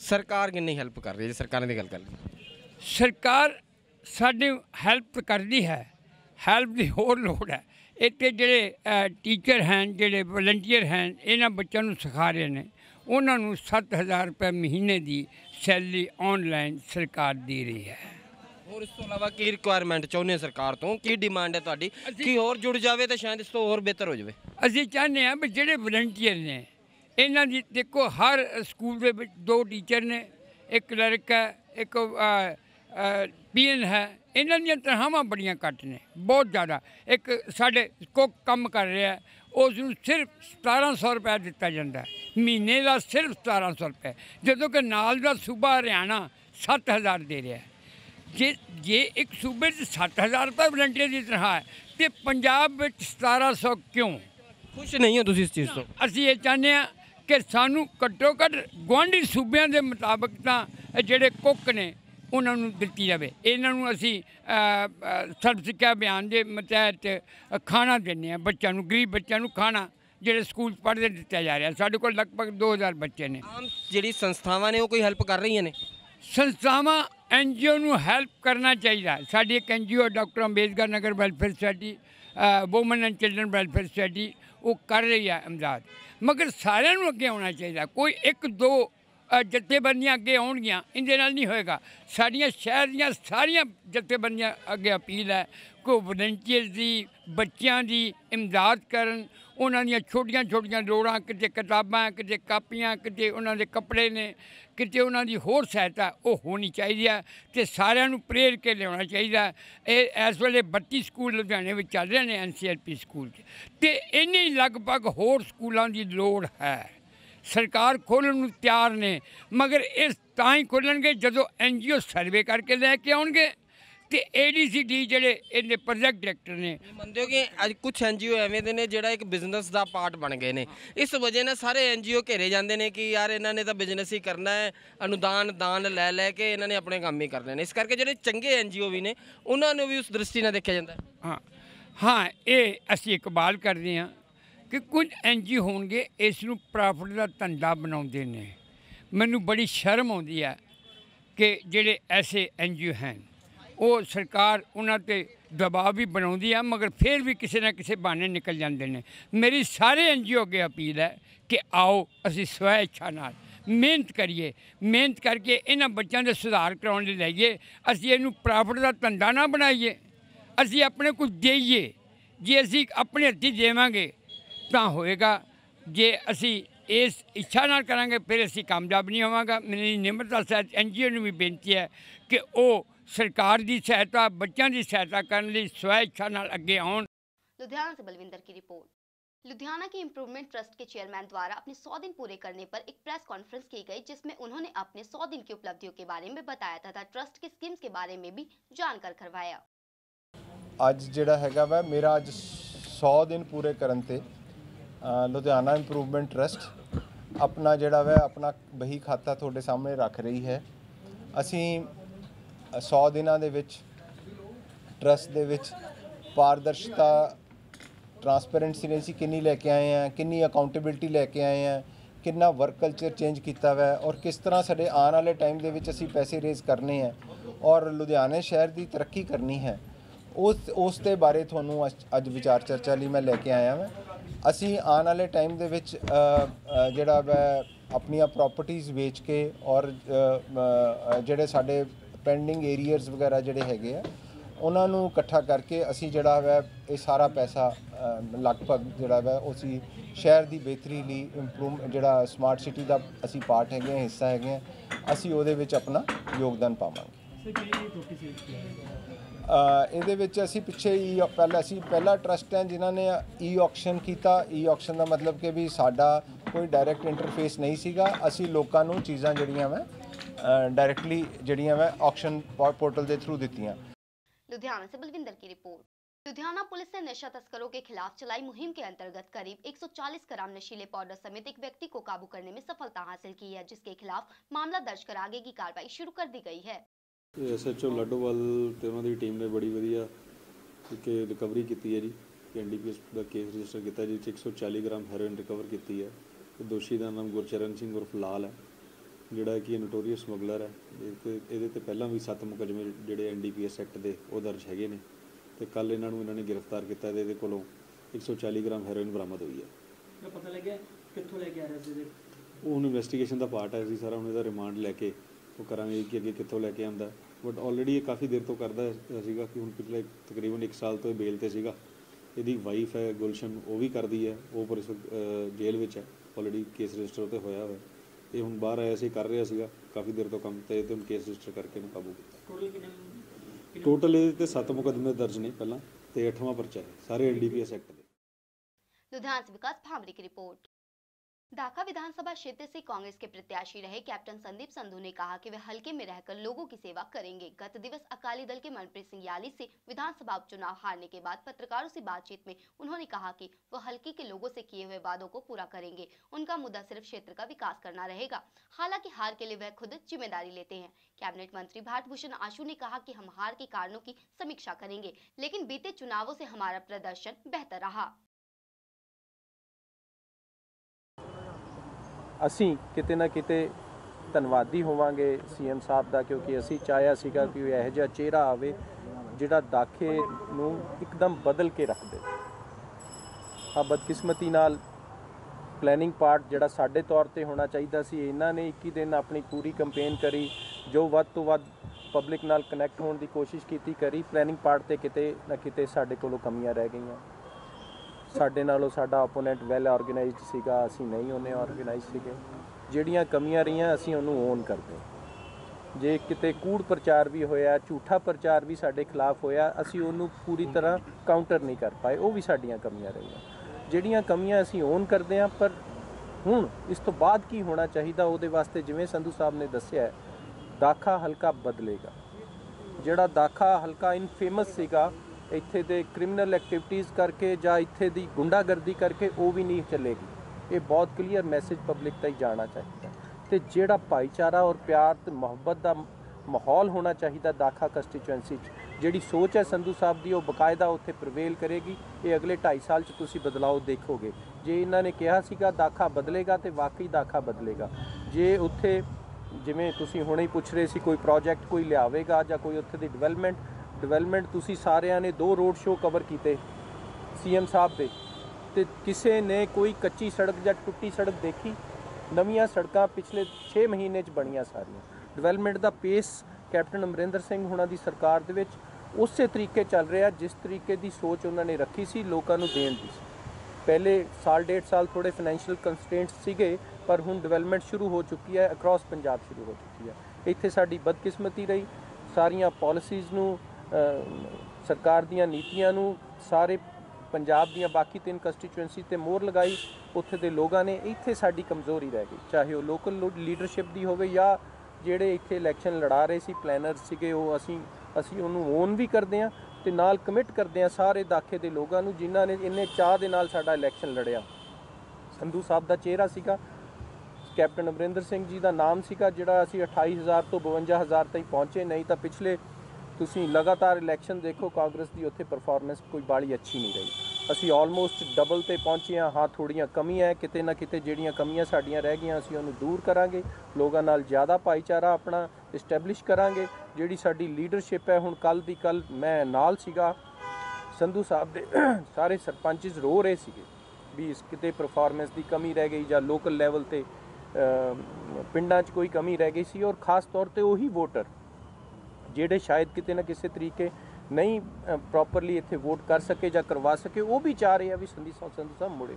ਸਰਕਾਰ ਕਿੰਨੀ ਹੈਲਪ ਕਰ ਰਹੀ ਹੈ ਸਰਕਾਰਾਂ ਦੀ ਗੱਲ ਕਰ ਲਈ ਸਰਕਾਰ ਸਾਡੇ ਹੈਲਪ ਕਰਦੀ ਹੈ। ਹੈਲਪ ਦੀ ਹੋਰ ਲੋੜ ਹੈ। ਇੱਥੇ ਜਿਹੜੇ ਟੀਚਰ ਹਨ ਜਿਹੜੇ ਵਲੰਟੀਅਰ ਹਨ ਇਹਨਾਂ ਬੱਚਿਆਂ ਨੂੰ ਸਿਖਾ ਰਹੇ ਨੇ। ਉਹਨਾਂ ਨੂੰ 7000 ਰੁਪਏ ਮਹੀਨੇ ਦੀ ਸੈਲਰੀ ਆਨਲਾਈਨ ਸਰਕਾਰ ਦੇ ਰਹੀ ਹੈ। ਹੋਰ ਇਸ ਤੋਂ ਇਲਾਵਾ ਕੀ ਰਿਕੁਆਇਰਮੈਂਟ ਚਾਹੁੰਦੇ ਸਰਕਾਰ ਤੋਂ? ਕੀ ਡਿਮਾਂਡ ਹੈ ਤੁਹਾਡੀ? ਕੀ ਹੋਰ ਜੁੜ ਜਾਵੇ ਤਾਂ ਸ਼ਾਇਦ ਇਸ ਤੋਂ ਹੋਰ ਬਿਹਤਰ ਹੋ ਜਾਵੇ। ਅਸੀਂ ਚਾਹੁੰਦੇ ਹਾਂ ਵੀ ਜਿਹੜੇ ਵਲੰਟੀਅਰ ਨੇ ਇਹਨਾਂ ਦੀ ਦੇਖੋ ਹਰ ਸਕੂਲ ਦੇ ਵਿੱਚ ਦੋ ਟੀਚਰ ਨੇ ਇੱਕ ਕਲਰਕ ਹੈ ਇੱਕ ਪੀਐਨ ਹੈ ਇਹਨਾਂ ਦੀਆਂ ਤਨਖਾਹਾਂ ਬੜੀਆਂ ਘੱਟ ਨੇ ਬਹੁਤ ਜ਼ਿਆਦਾ। ਇੱਕ ਸਾਡੇ ਕੁੱਕ ਕੰਮ ਕਰ ਰਿਹਾ ਉਸ ਨੂੰ ਸਿਰਫ 1700 ਰੁਪਏ ਦਿੱਤਾ ਜਾਂਦਾ। ਮਹੀਨੇ ਦਾ ਸਿਰਫ 1700 ਰੁਪਏ। ਜਦੋਂ ਕਿ ਨਾਲ ਦਾ ਸੂਬਾ ਹਰਿਆਣਾ 7000 ਦੇ ਰਿਹਾ ਜੇ ਜੇ ਇੱਕ ਸੂਬੇ 'ਚ 7000 ਰੁਪਏ ਵਲੰਟੀਅਰ ਦੀ ਤਨਖਾਹ ਹੈ। ਤੇ ਪੰਜਾਬ ਵਿੱਚ 1700 ਕਿਉਂ? ਖੁਸ਼ ਨਹੀਂ ਹੋ ਤੁਸੀਂ ਇਸ ਚੀਜ਼ ਤੋਂ। ਅਸੀਂ ਇਹ ਚਾਹੁੰਦੇ ਹਾਂ ਕਿ ਸਾਨੂੰ ਘੱਟੋ ਘੱਟ ਗੁਆਂਢੀ ਸੂਬਿਆਂ ਦੇ ਮੁਤਾਬਕ ਤਾਂ ਜਿਹੜੇ ਕੁੱਕ ਨੇ ਉਹਨਾਂ ਨੂੰ ਦਿੱਤੀ ਜਾਵੇ। ਇਹਨਾਂ ਨੂੰ ਅਸੀਂ ਸਰਵ ਸਿੱਖਿਆ ਅਭਿਆਨ ਦੇ ਮਤਹਿਤ ਖਾਣਾ ਦਿੰਦੇ ਹਾਂ ਬੱਚਿਆਂ ਨੂੰ ਗਰੀਬ ਬੱਚਿਆਂ ਨੂੰ ਖਾਣਾ ਜਿਹੜੇ ਸਕੂਲ ਪੜ੍ਹਦੇ ਦਿੱਤਾ ਜਾ ਰਿਹਾ। ਸਾਡੇ ਕੋਲ ਲਗਭਗ 2000 ਬੱਚੇ ਨੇ। ਆਮ ਜਿਹੜੀ ਸੰਸਥਾਵਾਂ ਨੇ ਉਹ ਕੋਈ ਹੈਲਪ ਕਰ ਰਹੀਆਂ ਨੇ? ਸੰਸਥਾਵਾਂ ਐਨਜੀਓ ਨੂੰ ਹੈਲਪ ਕਰਨਾ ਚਾਹੀਦਾ। ਸਾਡੀ ਇੱਕ NGO doctor Ambedkar Nagar welfare society woman and children welfare society ਉਹ ਕਰ ਰਹੀ ਹੈ ਇਮਦਾਦ ਮਗਰ ਸਾਰਿਆਂ ਨੂੰ ਅੱਗੇ ਆਉਣਾ ਚਾਹੀਦਾ। ਕੋਈ ਇੱਕ ਦੋ ਜਥੇਬੰਦੀਆਂ ਅੱਗੇ ਆਉਣਗੀਆਂ, ਇਹਦੇ ਨਾਲ ਨਹੀਂ ਹੋਏਗਾ। ਸਾਡੀਆਂ ਸ਼ਹਿਰ ਦੀਆਂ ਸਾਰੀਆਂ ਜਥੇਬੰਦੀਆਂ ਅੱਗੇ ਅਪੀਲ ਹੈ ਕੋ ਵਲੰਟੀਅਰਸ ਦੀ, ਬੱਚਿਆਂ ਦੀ ਇਮਦਾਦ ਕਰਨ, ਉਹਨਾਂ ਦੀਆਂ ਛੋਟੀਆਂ ਛੋਟੀਆਂ ਲੋੜਾਂ ਕਿਤੇ ਕਿਤਾਬਾਂ, ਕਿਤੇ ਕਾਪੀਆਂ, ਕਿਤੇ ਉਹਨਾਂ ਦੇ ਕੱਪੜੇ ਨੇ, ਕਿਤੇ ਉਹਨਾਂ ਦੀ ਹੋਰ ਸਹਾਇਤਾ, ਉਹ ਹੋਣੀ ਚਾਹੀਦੀ ਹੈ ਤੇ ਸਾਰਿਆਂ ਨੂੰ ਪ੍ਰੇਰ ਕੇ ਲਿਆਉਣਾ ਚਾਹੀਦਾ ਇਹ ਇਸ ਵੇਲੇ 32 ਸਕੂਲ ਲੁਧਿਆਣੇ ਵਿੱਚ ਚੱਲ ਰਹੇ ਨੇ ਐਨਸੀਆਰਪੀ ਸਕੂਲ 'ਚ। ਤੇ ਇੰਨੇ ਲਗਭਗ ਹੋਰ ਸਕੂਲਾਂ ਦੀ ਲੋੜ ਹੈ। ਸਰਕਾਰ ਖੋਲ੍ਹਣ ਨੂੰ ਤਿਆਰ ਨੇ। ਮਗਰ ਇਹ ਤਾਂ ਹੀ ਖੋਲ੍ਹਣਗੇ ਜਦੋਂ ਐਨਜੀਓ ਸਰਵੇ ਕਰਕੇ ਲੈ ਕੇ ਆਉਣਗੇ ਤੇ ਏਡੀਸੀਡੀ ਜਿਹੜੇ ਇਹਦੇ ਪ੍ਰੋਜੈਕਟ ਡਾਇਰੈਕਟਰ ਨੇ। ਮੰਨਦੇ ਹੋ ਕਿ ਅੱਜ ਕੁਝ ਐਨਜੀਓ ਐਵੇਂ ਦੇ ਨੇ ਜਿਹੜਾ ਇੱਕ ਬਿਜ਼ਨਸ ਦਾ ਪਾਰਟ ਬਣ ਗਏ ਨੇ। ਇਸ ਵਜ੍ਹਾ ਨਾਲ ਸਾਰੇ ਐਨਜੀਓ ਘੇਰੇ ਜਾਂਦੇ ਨੇ ਕਿ ਯਾਰ ਇਹਨਾਂ ਨੇ ਤਾਂ ਬਿਜ਼ਨਸ ਹੀ ਕਰਨਾ ਹੈ ਅਨੁਦਾਨ ਦਾਨ ਲੈ ਲੈ ਕੇ ਇਹਨਾਂ ਨੇ ਆਪਣੇ ਕੰਮ ਹੀ ਕਰਨੇ ਨੇ ਇਸ ਕਰਕੇ ਜਿਹੜੇ ਚੰਗੇ ਐਨਜੀਓ ਵੀ ਨੇ ਉਹਨਾਂ ਨੂੰ ਵੀ ਉਸ ਦ੍ਰਿਸ਼ਟੀ ਨਾਲ ਦੇਖਿਆ ਜਾਂਦਾ ਹਾਂ। ਹਾਂ ਇਹ ਅਸੀਂ ਇਕਬਾਲ ਕਰਦੇ ਹਾਂ। ਕਿ ਕੁਝ ਐਨਜੀਓ ਹੋਣਗੇ, ਇਸ ਨੂੰ ਪ੍ਰੋਫਿਟ ਦਾ ਧੰਦਾ ਬਣਾਉਂਦੇ ਨੇ। ਮੈਨੂੰ ਬੜੀ ਸ਼ਰਮ ਆਉਂਦੀ ਹੈ ਕਿ ਜਿਹੜੇ ਐਸੇ ਐਨਜੀਓ ਹਨ, ਉਹ ਸਰਕਾਰ ਉਹਨਾਂ ਤੇ ਦਬਾਅ ਵੀ ਬਣਾਉਂਦੀ ਆ, ਮਗਰ ਫਿਰ ਵੀ ਕਿਸੇ ਨਾ ਕਿਸੇ ਬਹਾਨੇ ਨਿਕਲ ਜਾਂਦੇ ਨੇ। ਮੇਰੀ ਸਾਰੇ ਐਨਜੀਓ ਅੱਗੇ ਅਪੀਲ ਹੈ ਕਿ ਆਓ, ਅਸੀਂ ਸਵੈ ਇੱਛਾ ਨਾਲ ਮਿਹਨਤ ਕਰੀਏ। ਮਿਹਨਤ ਕਰਕੇ ਇਹਨਾਂ ਬੱਚਿਆਂ ਦੇ ਸੁਧਾਰ ਕਰਾਉਣ ਲਈ ਲਈਏ। ਅਸੀਂ ਇਹਨੂੰ ਪ੍ਰਾਫਿਟ ਦਾ ਧੰਦਾ ਨਾ ਬਣਾਈਏ। ਅਸੀਂ ਆਪਣੇ ਕੁਝ ਦੇਈਏ। ਜੇ ਅਸੀਂ ਆਪਣੇ ਹੱਥੀਂ ਦੇਵਾਂਗੇ ਤਾਂ ਹੋਏਗਾ ਜੇ ਅਸੀਂ ਇਸ ਇੱਛਾ ਨਾਲ ਕਰਾਂਗੇ ਫਿਰ ਅਸੀਂ ਕਾਮਯਾਬ ਨਹੀਂ ਹੋਵਾਂਗਾ ਮੇਰੀ ਨਿਮਰਤਾ ਸਹਿਤ ਐਨਜੀਓ ਨੂੰ ਵੀ ਬੇਨਤੀ ਹੈ ਕਿ ਉਹ ਸਰਕਾਰ ਦੀ ਸਹਾਇਤਾ ਬੱਚਿਆਂ ਦੀ ਸਹਾਇਤਾ ਕਰਨ ਲਈ ਸਵੈ ਇੱਛਾ ਨਾਲ ਅੱਗੇ ਆਉਣ लुधियाना से बलविंदर की रिपोर्ट लुधियाना के इम्प्रूवमेंट ट्रस्ट के चेयरमैन द्वारा अपने 100 दिन पूरे करने पर एक प्रेस कॉन्फ्रेंस की गई जिसमें उन्होंने अपने 100 दिन की उपलब्धियों के बारे में बताया तथा ट्रस्ट की स्कीम्स के बारे में भी जानकर करवाया ਅੱਜ ਜਿਹੜਾ ਹੈਗਾ ਵਾ ਮੇਰਾ ਅੱਜ 100 ਦਿਨ ਪੂਰੇ ਕਰਨ ਤੇ ਅ, ਲੁਧਿਆਣਾ ਇੰਪਰੂਵਮੈਂਟ ਟਰਸਟ ਆਪਣਾ ਜਿਹੜਾ ਵਾ, ਆਪਣਾ ਬਹੀ ਖਾਤਾ ਤੁਹਾਡੇ ਸਾਹਮਣੇ ਰੱਖ ਰਹੀ ਹੈ। ਅਸੀਂ 100 ਦਿਨਾਂ ਦੇ ਵਿੱਚ ਟਰਸਟ ਦੇ ਵਿੱਚ ਪਾਰਦਰਸ਼ਤਾ ਟਰਾਂਸਪੇਰੈਂਸੀ ਨੇ ਅਸੀਂ ਕਿੰਨੀ ਲੈ ਕੇ ਆਏ ਆ, ਕਿੰਨੀ ਅਕਾਊਂਟੇਬਿਲਟੀ ਲੈ ਕੇ ਆਏ ਆ, ਕਿੰਨਾ ਵਰਕ ਕਲਚਰ ਚੇਂਜ ਕੀਤਾ ਵਾ ਔਰ ਕਿਸ ਤਰ੍ਹਾਂ ਸਾਡੇ ਆਉਣ ਵਾਲੇ ਟਾਈਮ ਦੇ ਵਿੱਚ ਅਸੀਂ ਪੈਸੇ ਰੇਜ਼ ਕਰਨੇ ਆ ਔਰ ਲੁਧਿਆਣੇ ਸ਼ਹਿਰ ਦੀ ਤਰੱਕੀ ਕਰਨੀ ਹੈ। ਉਸ ਉਸ ਦੇ ਬਾਰੇ ਤੁਹਾਨੂੰ ਅੱਜ- ਅੱਜ ਵਿਚਾਰ ਚਰਚਾ ਲਈ ਮੈਂ ਲੈ ਕੇ ਆਇਆ ਹਾਂ ਅਸੀਂ ਆਉਣ ਵਾਲੇ ਟਾਈਮ ਦੇ ਵਿੱਚ ਜਿਹੜਾ ਵੈ ਆਪਣੀਆਂ ਪ੍ਰਾਪਰਟੀਆਂ ਵੇਚ ਕੇ ਔਰ ਜਿਹੜੇ ਸਾਡੇ ਪੈਂਡਿੰਗ ਏਰੀਅਰਸ ਵਗੈਰਾ ਜਿਹੜੇ ਹੈਗੇ ਆ, ਉਹਨਾਂ ਨੂੰ ਇਕੱਠਾ ਕਰਕੇ ਅਸੀਂ ਜਿਹੜਾ ਵਾ, ਇਹ ਸਾਰਾ ਪੈਸਾ ਲਗਭਗ ਜਿਹੜਾ ਵਾ ਉਹ ਅਸੀਂ ਸ਼ਹਿਰ ਦੀ ਬਿਹਤਰੀ ਲਈ ਇੰਪਰੂਵ ਜਿਹੜਾ ਸਮਾਰਟ ਸਿਟੀ ਦਾ ਅਸੀਂ ਪਾਰਟ ਹੈਗੇ ਹਾਂ ਹਿੱਸਾ ਹੈਗੇ ਹਾਂ ਅਸੀਂ ਉਹਦੇ ਵਿੱਚ ਆਪਣਾ ਯੋਗਦਾਨ ਪਾਵਾਂਗੇ। ਇਹਦੇ ਵਿੱਚ ਅਸੀਂ ਪਿੱਛੇ ਹੀ ਪਹਿਲਾਂ ਅਸੀਂ ਪਹਿਲਾ ਟਰਸਟ ਹੈ ਜਿਨ੍ਹਾਂ ਨੇ ਈ ਆਕਸ਼ਨ ਕੀਤਾ ਈ ਆਕਸ਼ਨ ਦਾ ਮਤਲਬ ਕਿ ਵੀ ਸਾਡਾ ਕੋਈ ਡਾਇਰੈਕਟ ਇੰਟਰਫੇਸ ਨਹੀਂ ਸੀਗਾ ਅਸੀਂ ਲੋਕਾਂ ਨੂੰ ਚੀਜ਼ਾਂ ਜਿਹੜੀਆਂ ਵਾ ਡਾਇਰੈਕਟਲੀ ਜਿਹੜੀਆਂ ਵਾ ਆਕਸ਼ਨ ਪੋਰਟਲ ਦੇ ਥਰੂ ਦਿੱਤੀਆਂ लुधियाना से बलविंदर की रिपोर्ट लुधियाना पुलिस ने नशा तस्करों के खिलाफ चलाई मुहिम के अंतर्गत करीब 140 ग्राम नशीले पाउडर समेत एक व्यक्ति को काबू करने में सफलता हासिल की है जिसके खिलाफ मामला दर्ज कर आगे की कार्रवाई शुरू कर दी गई है ਐਸਐਚਓ ਲੱਡੋਵਾਲ ਤੇ ਉਹਨਾਂ ਦੀ ਟੀਮ ਨੇ ਬੜੀ ਵਧੀਆ ਇੱਕ ਰਿਕਵਰੀ ਕੀਤੀ ਹੈ ਜੀ ਐਨਡੀਪੀਐਸ ਦਾ ਕੇਸ ਰਜਿਸਟਰ ਕੀਤਾ ਜੀ 140 ਗ੍ਰਾਮ ਹੈਰੋਇਨ ਰਿਕਵਰ ਕੀਤੀ ਹੈ। ਤੇ ਦੋਸ਼ੀ ਦਾ ਨਾਮ ਗੁਰਚਰਨ ਸਿੰਘ ਉਰਫ ਲਾਲ ਹੈ ਜਿਹੜਾ ਕਿ ਨੋਟੋਰੀਅਸ ਸਮਗਲਰ ਹੈ। ਇਹਦੇ ਤੇ ਪਹਿਲਾਂ ਵੀ 7 ਮੁਕੱਦਮੇ ਜਿਹੜੇ ਐਨਡੀਪੀਐਸ ਐਕਟ ਦੇ ਉਹ ਦਰਜ ਹੈਗੇ ਨੇ। ਤੇ ਕੱਲ ਇਹਨਾਂ ਨੂੰ ਇਹਨਾਂ ਨੇ ਗ੍ਰਿਫਤਾਰ ਕੀਤਾ ਤੇ ਇਹਦੇ ਕੋਲੋਂ 140 ਗ੍ਰਾਮ ਹੈਰੋਇਨ ਬਰਾਮਦ ਹੋਈ ਹੈ। ਪਤਾ ਲੱਗਿਆ ਕਿੱਥੋਂ ਲੈ ਕੇ ਆ ਰਹੇ ਸੀ ਉਹ ਇਨਵੈਸਟੀਗੇਸ਼ਨ ਦਾ ਪਾਰਟ ਹੈ ਅਸੀਂ ਸਾਰਾ ਹੁਣ ਇਹਦਾ ਰਿਮਾਂਡ ਲੈ ਕੇ ਉਹ ਕਰਾਂਗੇ ਕਿ ਅੱਗੇ ਕਿੱਥੋਂ ਲੈ ਕੇ ਆਂਦਾ ਬਟ ਆਲਰੇਡੀ ਇਹ ਕਾਫੀ ਦੇਰ ਤੋਂ ਕਰਦਾ ਸੀਗਾ ਕਿ ਹੁਣ ਪਿਛਲੇ ਤਕਰੀਬਨ 1 ਸਾਲ ਤੋਂ ਇਹ ਬੇਲ ਤੇ ਸੀਗਾ। ਇਹਦੀ ਵਾਈਫ ਹੈ ਗੁਲਸ਼ਨ ਉਹ ਵੀ ਕਰਦੀ ਹੈ। ਉਹ ਪਰ ਇਸ ਜੇਲ੍ਹ ਵਿੱਚ ਹੈ। ਆਲਰੇਡੀ ਕੇਸ ਰਜਿਸਟਰ ਤੇ ਹੋਇਆ ਹੋਇਆ। ਇਹ ਹੁਣ ਬਾਹਰ ਆਇਆ ਸੀ ਕਰ ਰਿਹਾ ਸੀਗਾ। ਕਾਫੀ ਦੇਰ ਤੋਂ ਕੰਮ ਤੇ ਤੇ ਹੁਣ ਕੇਸ ਰਜਿਸਟਰ ਕਰਕੇ ਨੂੰ ਕਾਬੂ ਕੀਤਾ। ਟੋਟਲ ਇਹਦੇ ਤੇ 7 ਮੁਕਦਮੇ ਦਰਜ ਨੇ ਪਹਿਲਾਂ ਤੇ 8ਵਾਂ ਪਰਚਾ ਹੈ। ਸਾਰੇ ਐਨਡੀਪੀਐਸ ਐਕਟ ਦੇ। ਲੁਧਿਆਣਾ ਵਿਕਾਸ ਭਾਮਰੀ ਦੀ ਰਿਪੋਰਟ। ढाका विधानसभा क्षेत्र से कांग्रेस के प्रत्याशी रहे कैप्टन संदीप संधू ने कहा कि वे हल्के में रहकर लोगों की सेवा करेंगे। गत दिवस अकाली दल के मनप्रीत सिंह याली से विधानसभा उपचुनाव हारने के बाद पत्रकारों से बातचीत में उन्होंने कहा कि वो हल्के के लोगों से किए हुए वादों को पूरा करेंगे। उनका मुद्दा सिर्फ़ क्षेत्र का विकास करना रहेगा। हालाँकि हार के लिए वह खुद ज़िम्मेदारी लेते हैं। कैबिनेट मंत्री भारत भूषण आशु ने कहा की हम हार के कारणों की समीक्षा करेंगे, लेकिन बीते चुनावों से हमारा प्रदर्शन बेहतर रहा। ਅਸੀਂ ਕਿਤੇ ਨਾ ਕਿਤੇ ਧੰਨਵਾਦੀ ਹੋਵਾਂਗੇ ਸੀਐਮ ਸਾਹਿਬ ਦਾ, ਕਿਉਂਕਿ ਅਸੀਂ ਚਾਹਿਆ ਸੀਗਾ ਕਿ ਇਹੋ ਜਿਹਾ ਚਿਹਰਾ ਆਵੇ ਜਿਹੜਾ ਦਾਖੇ ਨੂੰ ਇੱਕਦਮ ਬਦਲ ਕੇ ਰੱਖ ਦੇ। ਆ ਬਦਕਿਸਮਤੀ ਨਾਲ ਪਲੈਨਿੰਗ ਪਾਰਟ ਜਿਹੜਾ ਸਾਡੇ ਤੌਰ ਤੇ ਹੋਣਾ ਚਾਹੀਦਾ ਸੀ, ਇਹਨਾਂ ਨੇ 21 ਦਿਨ ਆਪਣੀ ਪੂਰੀ ਕੰਪੇਨ ਕਰੀ, ਜੋ ਵੱਧ ਤੋਂ ਵੱਧ ਪਬਲਿਕ ਨਾਲ ਕਨੈਕਟ ਹੋਣ ਦੀ ਕੋਸ਼ਿਸ਼ ਕੀਤੀ, ਕਰੀ ਪਲੈਨਿੰਗ ਪਾਰਟ ਤੇ ਕਿਤੇ ਨਾ ਕਿਤੇ ਸਾਡੇ ਕੋਲੋਂ ਕਮੀਆਂ ਰਹਿ ਗਈਆਂ। ਸਾਡੇ ਨਾਲੋਂ ਸਾਡਾ ਓਪੋਨੈਂਟ ਵੈਲ ਆਰਗੇਨਾਈਜ਼ਡ ਸੀਗਾ, ਅਸੀਂ ਨਹੀਂ ਉਹਨੇ ਆਰਗੇਨਾਈਜ਼ ਸੀਗੇ। ਜਿਹੜੀਆਂ ਕਮੀਆਂ ਰਹੀਆਂ, ਅਸੀਂ ਉਹਨੂੰ ਓਨ ਕਰਦੇ ਜੇ ਕਿਤੇ ਕੂੜ ਪ੍ਰਚਾਰ ਵੀ ਹੋਇਆ, ਝੂਠਾ ਪ੍ਰਚਾਰ ਵੀ ਸਾਡੇ ਖਿਲਾਫ ਹੋਇਆ, ਅਸੀਂ ਉਹਨੂੰ ਪੂਰੀ ਤਰ੍ਹਾਂ ਕਾਊਂਟਰ ਨਹੀਂ ਕਰ ਪਾਏ, ਉਹ ਵੀ ਸਾਡੀਆਂ ਕਮੀਆਂ ਰਹੀਆਂ। ਜਿਹੜੀਆਂ ਕਮੀਆਂ ਅਸੀਂ ਓਨ ਕਰਦੇ ਹਾਂ, ਪਰ ਹੁਣ ਇਸ ਤੋਂ ਬਾਅਦ ਕੀ ਹੋਣਾ ਚਾਹੀਦਾ, ਉਹਦੇ ਵਾਸਤੇ ਜਿਵੇਂ ਸੰਧੂ ਸਾਹਿਬ ਨੇ ਦੱਸਿਆ, ਦਾਖਾ ਹਲਕਾ ਬਦਲੇਗਾ। ਜਿਹੜਾ ਦਾਖਾ ਹਲਕਾ ਇਨਫੇਮਸ ਸੀਗਾ ਇੱਥੇ ਦੇ ਕ੍ਰਿਮੀਨਲ ਐਕਟੀਵਿਟੀਜ਼ ਕਰਕੇ ਜਾਂ ਇੱਥੇ ਦੀ ਗੁੰਡਾਗਰਦੀ ਕਰਕੇ ਉਹ ਵੀ ਨਹੀਂ ਚੱਲੇਗੀ। ਇਹ ਬਹੁਤ ਕਲੀਅਰ ਮੈਸੇਜ ਪਬਲਿਕ ਤੱਕ ਜਾਣਾ ਚਾਹੀਦਾ। ਤੇ ਜਿਹੜਾ ਭਾਈਚਾਰਾ ਔਰ ਪਿਆਰ ਤੇ ਮੁਹੱਬਤ ਦਾ ਮਾਹੌਲ ਹੋਣਾ ਚਾਹੀਦਾ ਦਾਖਾ ਕੰਸਟੀਚੁਐਂਸੀ 'ਚ, ਜਿਹੜੀ ਸੋਚ ਹੈ ਸੰਧੂ ਸਾਹਿਬ ਦੀ, ਉਹ ਬਕਾਇਦਾ ਉੱਥੇ ਪ੍ਰਵੇਲ ਕਰੇਗੀ। ਇਹ ਅਗਲੇ 2.5 ਸਾਲ 'ਚ ਤੁਸੀਂ ਬਦਲਾਅ ਦੇਖੋਗੇ। ਜੇ ਇਹਨਾਂ ਨੇ ਕਿਹਾ ਸੀਗਾ ਦਾਖਾ ਬਦਲੇਗਾ ਤੇ ਵਾਕਈ ਦਾਖਾ ਬਦਲੇਗਾ। ਜੇ ਉੱਥੇ ਜਿਵੇਂ ਤੁਸੀਂ ਹੁਣੇ ਹੀ ਪੁੱਛ ਰਹੇ ਸੀ, ਕੋਈ ਪ੍ਰੋਜੈਕਟ ਕੋਈ ਲਿਆਵੇਗਾ ਜਾਂ ਕੋਈ ਉੱਥੇ ਦੀ ਡਿਵੈਲਪਮੈਂਟ ਡਿਵੈਲਪਮੈਂਟ ਤੁਸੀਂ ਸਾਰਿਆਂ ਨੇ ਦੋ ਰੋਡ ਸ਼ੋਅ ਕਵਰ ਕੀਤੇ ਸੀਐਮ ਸਾਹਿਬ ਦੇ। ਤੇ ਕਿਸੇ ਨੇ ਕੋਈ ਕੱਚੀ ਸੜਕ ਜਾਂ ਟੁੱਟੀ ਸੜਕ ਦੇਖੀ? ਨਵੀਆਂ ਸੜਕਾਂ ਪਿਛਲੇ 6 ਮਹੀਨੇ 'ਚ ਬਣੀਆਂ ਸਾਰੀਆਂ। ਡਿਵੈਲਪਮੈਂਟ ਦਾ ਪੇਸ ਕੈਪਟਨ ਅਮਰਿੰਦਰ ਸਿੰਘ ਹੁਣਾਂ ਦੀ ਸਰਕਾਰ ਦੇ ਵਿੱਚ ਉਸੇ ਤਰੀਕੇ ਚੱਲ ਰਿਹਾ, ਜਿਸ ਤਰੀਕੇ ਦੀ ਸੋਚ ਉਹਨਾਂ ਨੇ ਰੱਖੀ ਸੀ, ਲੋਕਾਂ ਨੂੰ ਦੇਣ ਦੀ ਸੀ। ਪਹਿਲੇ ਸਾਲ, ਡੇਢ ਸਾਲ ਥੋੜੇ ਫਾਈਨੈਂਸ਼ੀਅਲ ਕੰਸਟ੍ਰੇਂਟਸ ਸੀਗੇ, ਪਰ ਹੁਣ ਡਿਵੈਲਪਮੈਂਟ ਸ਼ੁਰੂ ਹੋ ਚੁੱਕੀ ਹੈ ਅਕ੍ਰੋਸ ਪੰਜਾਬ ਸ਼ੁਰੂ ਹੋ ਚੁੱਕੀ ਹੈ। ਇੱਥੇ ਸਾਡੀ ਬਦਕਿਸਮਤੀ ਰਹੀ, ਸਾਰੀਆਂ ਪਾਲਿਸੀਜ਼ ਨੂੰ ਸਰਕਾਰ ਦੀਆਂ ਨੀਤੀਆਂ ਨੂੰ ਸਾਰੇ ਪੰਜਾਬ ਦੀਆਂ ਬਾਕੀ ਤਿੰਨ ਕੰਸਟੀਚੁਐਂਸੀ ਤੇ ਮੋਹਰ ਲਗਾਈ, ਉੱਥੇ ਦੇ ਲੋਕਾਂ ਨੇ ਇੱਥੇ ਸਾਡੀ ਕਮਜ਼ੋਰੀ ਰਹਿ ਗਈ। ਚਾਹੇ ਉਹ ਲੋਕਲ ਲੀਡਰਸ਼ਿਪ ਦੀ ਹੋਵੇ ਜਾਂ ਜਿਹੜੇ ਇੱਥੇ ਇਲੈਕਸ਼ਨ ਲੜਾ ਰਹੇ ਸੀ ਪਲੈਨਰ ਸੀਗੇ, ਉਹ ਅਸੀਂ ਅਸੀਂ ਉਹਨੂੰ ਓਨ ਵੀ ਕਰਦੇ ਹਾਂ ਤੇ ਨਾਲ ਕਮਿਟ ਕਰਦੇ ਹਾਂ ਸਾਰੇ ਦਾਖੇ ਦੇ ਲੋਕਾਂ ਨੂੰ ਜਿਨ੍ਹਾਂ ਨੇ ਇੰਨੇ ਚਾਹ ਦੇ ਨਾਲ ਸਾਡਾ ਇਲੈਕਸ਼ਨ ਲੜਿਆ। ਸੰਧੂ ਸਾਹਿਬ ਦਾ ਚਿਹਰਾ ਸੀਗਾ, ਕੈਪਟਨ ਅਮਰਿੰਦਰ ਸਿੰਘ ਜੀ ਦਾ ਨਾਮ ਸੀਗਾ, ਜਿਹੜਾ ਅਸੀਂ 28000 ਤੋਂ 52000 ਤਾਈਂ ਪਹੁੰਚੇ, ਨਹੀਂ ਤਾਂ ਪਿਛਲੇ ਤੁਸੀਂ ਲਗਾਤਾਰ ਇਲੈਕਸ਼ਨ ਦੇਖੋ, ਕਾਂਗਰਸ ਦੀ ਉੱਥੇ ਪਰਫਾਰਮੈਂਸ ਕੋਈ ਬਾਲੀ ਅੱਛੀ ਨਹੀਂ ਰਹੀ। ਅਸੀਂ ਆਲਮੋਸਟ ਡਬਲ ਤੇ ਪਹੁੰਚੇ ਹਾਂ। ਹਾਂ ਥੋੜੀਆਂ ਕਮੀਆਂ ਹੈ, ਕਿਤੇ ਨਾ ਕਿਤੇ ਜਿਹੜੀਆਂ ਕਮੀਆਂ ਸਾਡੀਆਂ ਰਹਿ ਗਈਆਂ, ਅਸੀਂ ਉਹਨੂੰ ਦੂਰ ਕਰਾਂਗੇ। ਲੋਕਾਂ ਨਾਲ ਜ਼ਿਆਦਾ ਭਾਈਚਾਰਾ ਆਪਣਾ ਇਸਟੈਬਲਿਸ਼ ਕਰਾਂਗੇ। ਜਿਹੜੀ ਸਾਡੀ ਲੀਡਰਸ਼ਿਪ ਹੈ, ਹੁਣ ਕੱਲ ਦੀ ਕੱਲ ਮੈਂ ਨਾਲ ਸੀਗਾ। ਸੰਧੂ ਸਾਹਿਬ ਦੇ ਸਾਰੇ ਸਰਪੰਚਸ ਰੋ ਰਹੇ ਸੀਗੇ ਵੀ ਇਸ ਕਿਤੇ ਪਰਫਾਰਮੈਂਸ ਦੀ ਕਮੀ ਰਹਿ ਗਈ ਜਾਂ ਲੋਕਲ ਲੈਵਲ ਤੇ ਪਿੰਡਾਂ 'ਚ ਕੋਈ ਕਮੀ ਰਹਿ ਗਈ ਸੀ ਔਰ ਖਾਸ ਤੌਰ ਤੇ ਉਹੀ ਵੋਟਰ ਜਿਹੜੇ ਸ਼ਾਇਦ ਕਿਤੇ ਨਾ ਕਿਸੇ ਤਰੀਕੇ ਨਹੀਂ ਪ੍ਰੋਪਰਲੀ ਇੱਥੇ ਵੋਟ ਕਰ ਸਕੇ ਜਾਂ ਕਰਵਾ ਸਕੇ, ਉਹ ਵੀ ਚਾਹ ਰਹੇ ਆ ਵੀ ਸੰਦੀਪ ਸਾਹਿਬ ਸੰਧੂ ਸਾਹਿਬ ਮੁੜੇ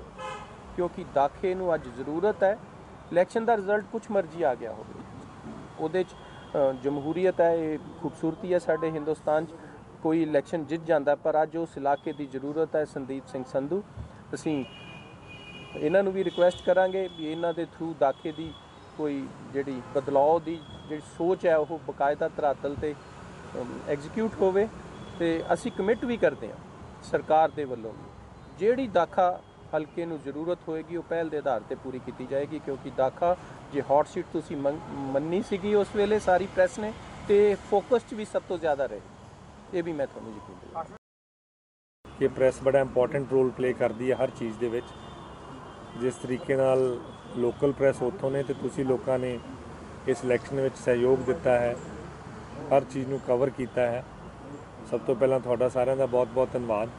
ਕਿਉਂਕਿ ਦਾਖੇ ਨੂੰ ਅੱਜ ਜ਼ਰੂਰਤ ਹੈ ਇਲੈਕਸ਼ਨ ਦਾ ਰਿਜ਼ਲਟ ਕੁਝ ਮਰਜ਼ੀ ਆ ਗਿਆ ਹੋਵੇ। ਉਹਦੇ 'ਚ ਜਮਹੂਰੀਅਤ ਹੈ, ਇਹ ਖੂਬਸੂਰਤੀ ਹੈ ਸਾਡੇ ਹਿੰਦੁਸਤਾਨ 'ਚ, ਕੋਈ ਇਲੈਕਸ਼ਨ ਜਿੱਤ ਜਾਂਦਾ ਪਰ ਅੱਜ ਉਸ ਇਲਾਕੇ ਦੀ ਜ਼ਰੂਰਤ ਹੈ ਸੰਦੀਪ ਸਿੰਘ ਸੰਧੂ। ਅਸੀਂ ਇਹਨਾਂ ਨੂੰ ਵੀ ਰਿਕੁਐਸਟ ਕਰਾਂਗੇ ਵੀ ਇਹਨਾਂ ਦੇ ਥਰੂ ਦਾਖੇ ਦੀ ਕੋਈ ਜਿਹੜੀ ਬਦਲਾਅ ਦੀ ਜਿਹੜੀ ਸੋਚ ਹੈ ਉਹ ਬਕਾਇਦਾ ਧਰਾਤਲ ਤੇ ਐਗਜ਼ੀਕਿਊਟ ਹੋਵੇ ਤੇ ਅਸੀਂ ਕਮਿਟ ਵੀ ਕਰਦੇ ਹਾਂ ਸਰਕਾਰ ਦੇ ਵੱਲੋਂ। ਜਿਹੜੀ ਦਾਖਾ ਹਲਕੇ ਨੂੰ ਜ਼ਰੂਰਤ ਹੋਏਗੀ, ਉਹ ਪਹਿਲ ਦੇ ਆਧਾਰ ਤੇ ਪੂਰੀ ਕੀਤੀ ਜਾਏਗੀ, ਕਿਉਂਕਿ ਦਾਖਾ ਜੇ ਹੌਟ ਸੀਟ ਤੁਸੀਂ ਮੰਗ- ਮੰਨੀ ਸੀਗੀ ਉਸ ਵੇਲੇ ਸਾਰੀ ਪ੍ਰੈਸ ਨੇ, ਤੇ ਫੋਕਸ 'ਚ ਵੀ ਸਭ ਤੋਂ ਜ਼ਿਆਦਾ ਰਹੇ। ਇਹ ਵੀ ਮੈਂ ਤੁਹਾਨੂੰ ਯਕੀਨ ਦਿਵਾਉਂਦਾ ਕਿ ਪ੍ਰੈਸ ਬੜਾ ਇੰਪੋਰਟੈਂਟ ਰੋਲ ਪਲੇ ਕਰਦੀ ਹੈ ਹਰ ਚੀਜ਼ ਦੇ ਵਿੱਚ। ਜਿਸ ਤਰੀਕੇ ਨਾਲ ਲੋਕਲ ਪ੍ਰੈਸ ਉੱਥੋਂ ਨੇ ਤੇ ਤੁਸੀਂ ਲੋਕਾਂ ਨੇ ਇਸ ਇਲੈਕਸ਼ਨ ਵਿੱਚ ਸਹਿਯੋਗ ਦਿੱਤਾ ਹੈ, ਹਰ ਚੀਜ਼ ਨੂੰ ਕਵਰ ਕੀਤਾ ਹੈ। ਸਭ ਤੋਂ ਪਹਿਲਾਂ ਤੁਹਾਡਾ ਸਾਰਿਆਂ ਦਾ ਬਹੁਤ-ਬਹੁਤ ਧੰਨਵਾਦ।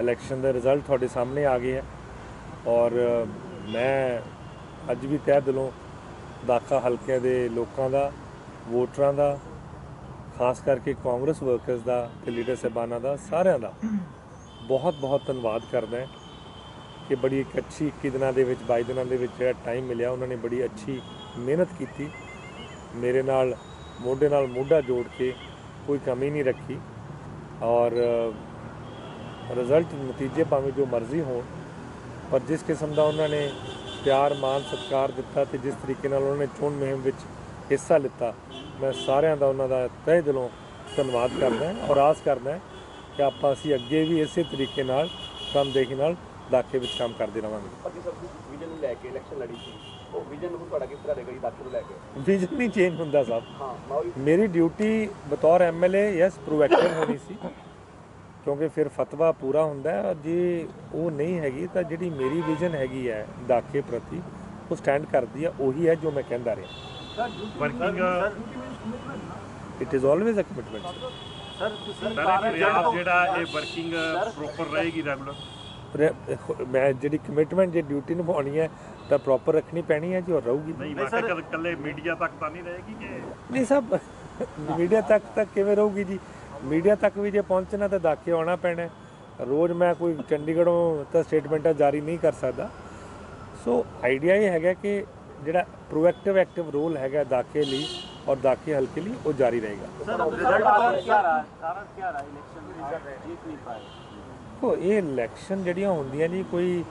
ਇਲੈਕਸ਼ਨ ਦੇ ਰਿਜ਼ਲਟ ਤੁਹਾਡੇ ਸਾਹਮਣੇ ਆ ਗਏ ਹੈ ਔਰ ਮੈਂ ਅੱਜ ਵੀ ਤਹਿ ਦਿਲੋਂ ਦਾਖਾ ਹਲਕੇ ਦੇ ਲੋਕਾਂ ਦਾ, ਵੋਟਰਾਂ ਦਾ, ਖਾਸ ਕਰਕੇ ਕਾਂਗਰਸ ਵਰਕਰਸ ਦਾ ਤੇ ਲੀਡਰ ਸਾਹਿਬਾਨਾਂ ਦਾ, ਸਾਰਿਆਂ ਦਾ ਬਹੁਤ ਬਹੁਤ ਧੰਨਵਾਦ ਕਰਦਾ ਹਾਂ ਕਿ ਬੜੀ ਇੱਕ ਅੱਛੀ 21 ਦਿਨਾਂ ਦੇ ਵਿੱਚ 22 ਦਿਨਾਂ ਦੇ ਵਿੱਚ ਜਿਹੜਾ ਟਾਈਮ ਮਿਲਿਆ, ਉਹਨਾਂ ਨੇ ਬੜੀ ਅੱਛੀ ਮਿਹਨਤ ਕੀਤੀ, ਮੇਰੇ ਨਾਲ, ਮੋਢੇ ਨਾਲ ਮੋਢਾ ਜੋੜ ਕੇ ਕੋਈ ਕਮੀ ਨਹੀਂ ਰੱਖੀ ਔਰ ਰਿਜ਼ਲਟ ਨਤੀਜੇ ਭਾਵੇਂ ਜੋ ਮਰਜ਼ੀ ਹੋਣ, ਪਰ ਜਿਸ ਕਿਸਮ ਦਾ ਉਹਨਾਂ ਨੇ ਪਿਆਰ ਮਾਨ ਸਤਿਕਾਰ ਦਿੱਤਾ ਤੇ ਜਿਸ ਤਰੀਕੇ ਨਾਲ ਉਹਨਾਂ ਨੇ ਚੋਣ ਮੁਹਿੰਮ ਵਿੱਚ ਹਿੱਸਾ ਲਿੱਤਾ, ਮੈਂ ਸਾਰਿਆਂ ਦਾ ਉਹਨਾਂ ਦਾ ਤਹਿ ਦਿਲੋਂ ਧੰਨਵਾਦ ਕਰਦਾ ਔਰ ਆਸ ਕਰਦਾ ਕਿ ਆਪਾਂ ਅਸੀਂ ਅੱਗੇ ਵੀ ਇਸੇ ਤਰੀਕੇ ਨਾਲ ਸਮਦੇਹੀ ਨਾਲ ਦਾਖੇ ਵਿੱਚ ਕੰਮ ਕਰਦੇ ਰਵਾਂਗੇ। ਅੱਗੇ ਸਰ ਵਿਜਨ ਨੂੰ ਲੈ ਕੇ ਇਲੈਕਸ਼ਨ ਲੜੀ ਸੀ। ਉਹ ਵਿਜਨ ਹੁਣ ਤੁਹਾਡਾ ਕਿਸ ਤਰ੍ਹਾਂ ਰਹੇਗਾ ਜੀ ਦਾਖਲ ਨੂੰ ਲੈ ਕੇ? ਵਿਜ਼ਨ ਨਹੀਂ ਚੇਂਜ ਹੁੰਦਾ ਸਾਹਿਬ ਹਾਂ ਮੈਂ ਉਹੀ ਮੇਰੀ ਡਿਊਟੀ ਬਤੌਰ ਐਮਐਲਏ ਯੈਸ ਪ੍ਰੋਐਕਟਿਵ ਹੋਣੀ ਸੀ। ਕਿਉਂਕਿ ਫਿਰ ਫਤਵਾ ਪੂਰਾ ਹੁੰਦਾ ਹੈ ਜੇ ਉਹ ਨਹੀਂ ਹੈਗੀ ਤਾਂ ਜਿਹੜੀ ਮੇਰੀ ਵਿਜ਼ਨ ਹੈਗੀ ਹੈ ਦਾਖੇ ਪ੍ਰਤੀ ਉਹ ਸਟੈਂਡ ਕਰਦੀ ਹੈ ਉਹੀ ਹੈ ਜੋ ਮੈਂ ਕਹਿੰਦਾ ਰਿਹਾ। Working it is always a commitment sir ਤੁਸੀਂ ਸਰ ਰਿਆਜ਼ ਜਿਹੜਾ ਇਹ ਵਰਕਿੰਗ ਪ੍ਰੋਪਰ ਰਹੇਗੀ ਰੈਗੂਲਰ ਮੈਂ ਜਿਹੜੀ ਕਮਿਟਮੈਂਟ ਜੇ ਡਿਊਟੀ ਨਿਭਾਉਣੀ ਹੈ ਤਾਂ ਪ੍ਰੋਪਰ ਰੱਖਣੀ ਪੈਣੀ ਹੈ ਜੀ ਔਰ ਰਹੂਗੀ ਨਹੀਂ ਵਾਕਿਆ ਕੱਲੇ ਮੀਡੀਆ ਤੱਕ ਤਾਂ ਨਹੀਂ ਰਹੇਗੀ ਕਿ? ਨਹੀਂ ਸਭ ਮੀਡੀਆ ਤੱਕ ਤੱਕ ਕਿਵੇਂ ਰਹੂਗੀ ਜੀ? ਮੀਡੀਆ ਤੱਕ ਵੀ ਜੇ ਪਹੁੰਚਣਾ ਤਾਂ ਦਾਖੇ ਆਉਣਾ ਪੈਣਾ। ਰੋਜ਼ ਮੈਂ ਕੋਈ ਚੰਡੀਗੜ੍ਹੋਂ ਤਾਂ ਸਟੇਟਮੈਂਟਾਂ ਜਾਰੀ ਨਹੀਂ ਕਰ ਸਕਦਾ। ਸੋ ਆਈਡੀਆ ਇਹ ਹੈਗਾ ਕਿ ਜਿਹੜਾ ਪ੍ਰੋਐਕਟਿਵ ਐਕਟਿਵ ਰੋਲ ਹੈਗਾ ਦਾਖੇ ਲਈ ਔਰ ਦਾਖੇ ਹਲਕੇ ਲਈ ਉਹ ਜਾਰੀ ਰਹੇਗਾ। ਸਰ ਰਿਜ਼ਲਟ ਕੀ ਰਹਾ ਕਾਰਨ ਕੀ ਰਹਾ ਇਲੈਕਸ਼ਨ ਜੀਤ ਨਹੀਂ ਪਾਏ ਦੇਖੋ, ਇਹ ਇਲੈਕਸ਼ਨ ਜਿਹੜੀਆਂ ਹੁੰਦੀਆਂ ਜੀ, ਕੋਈ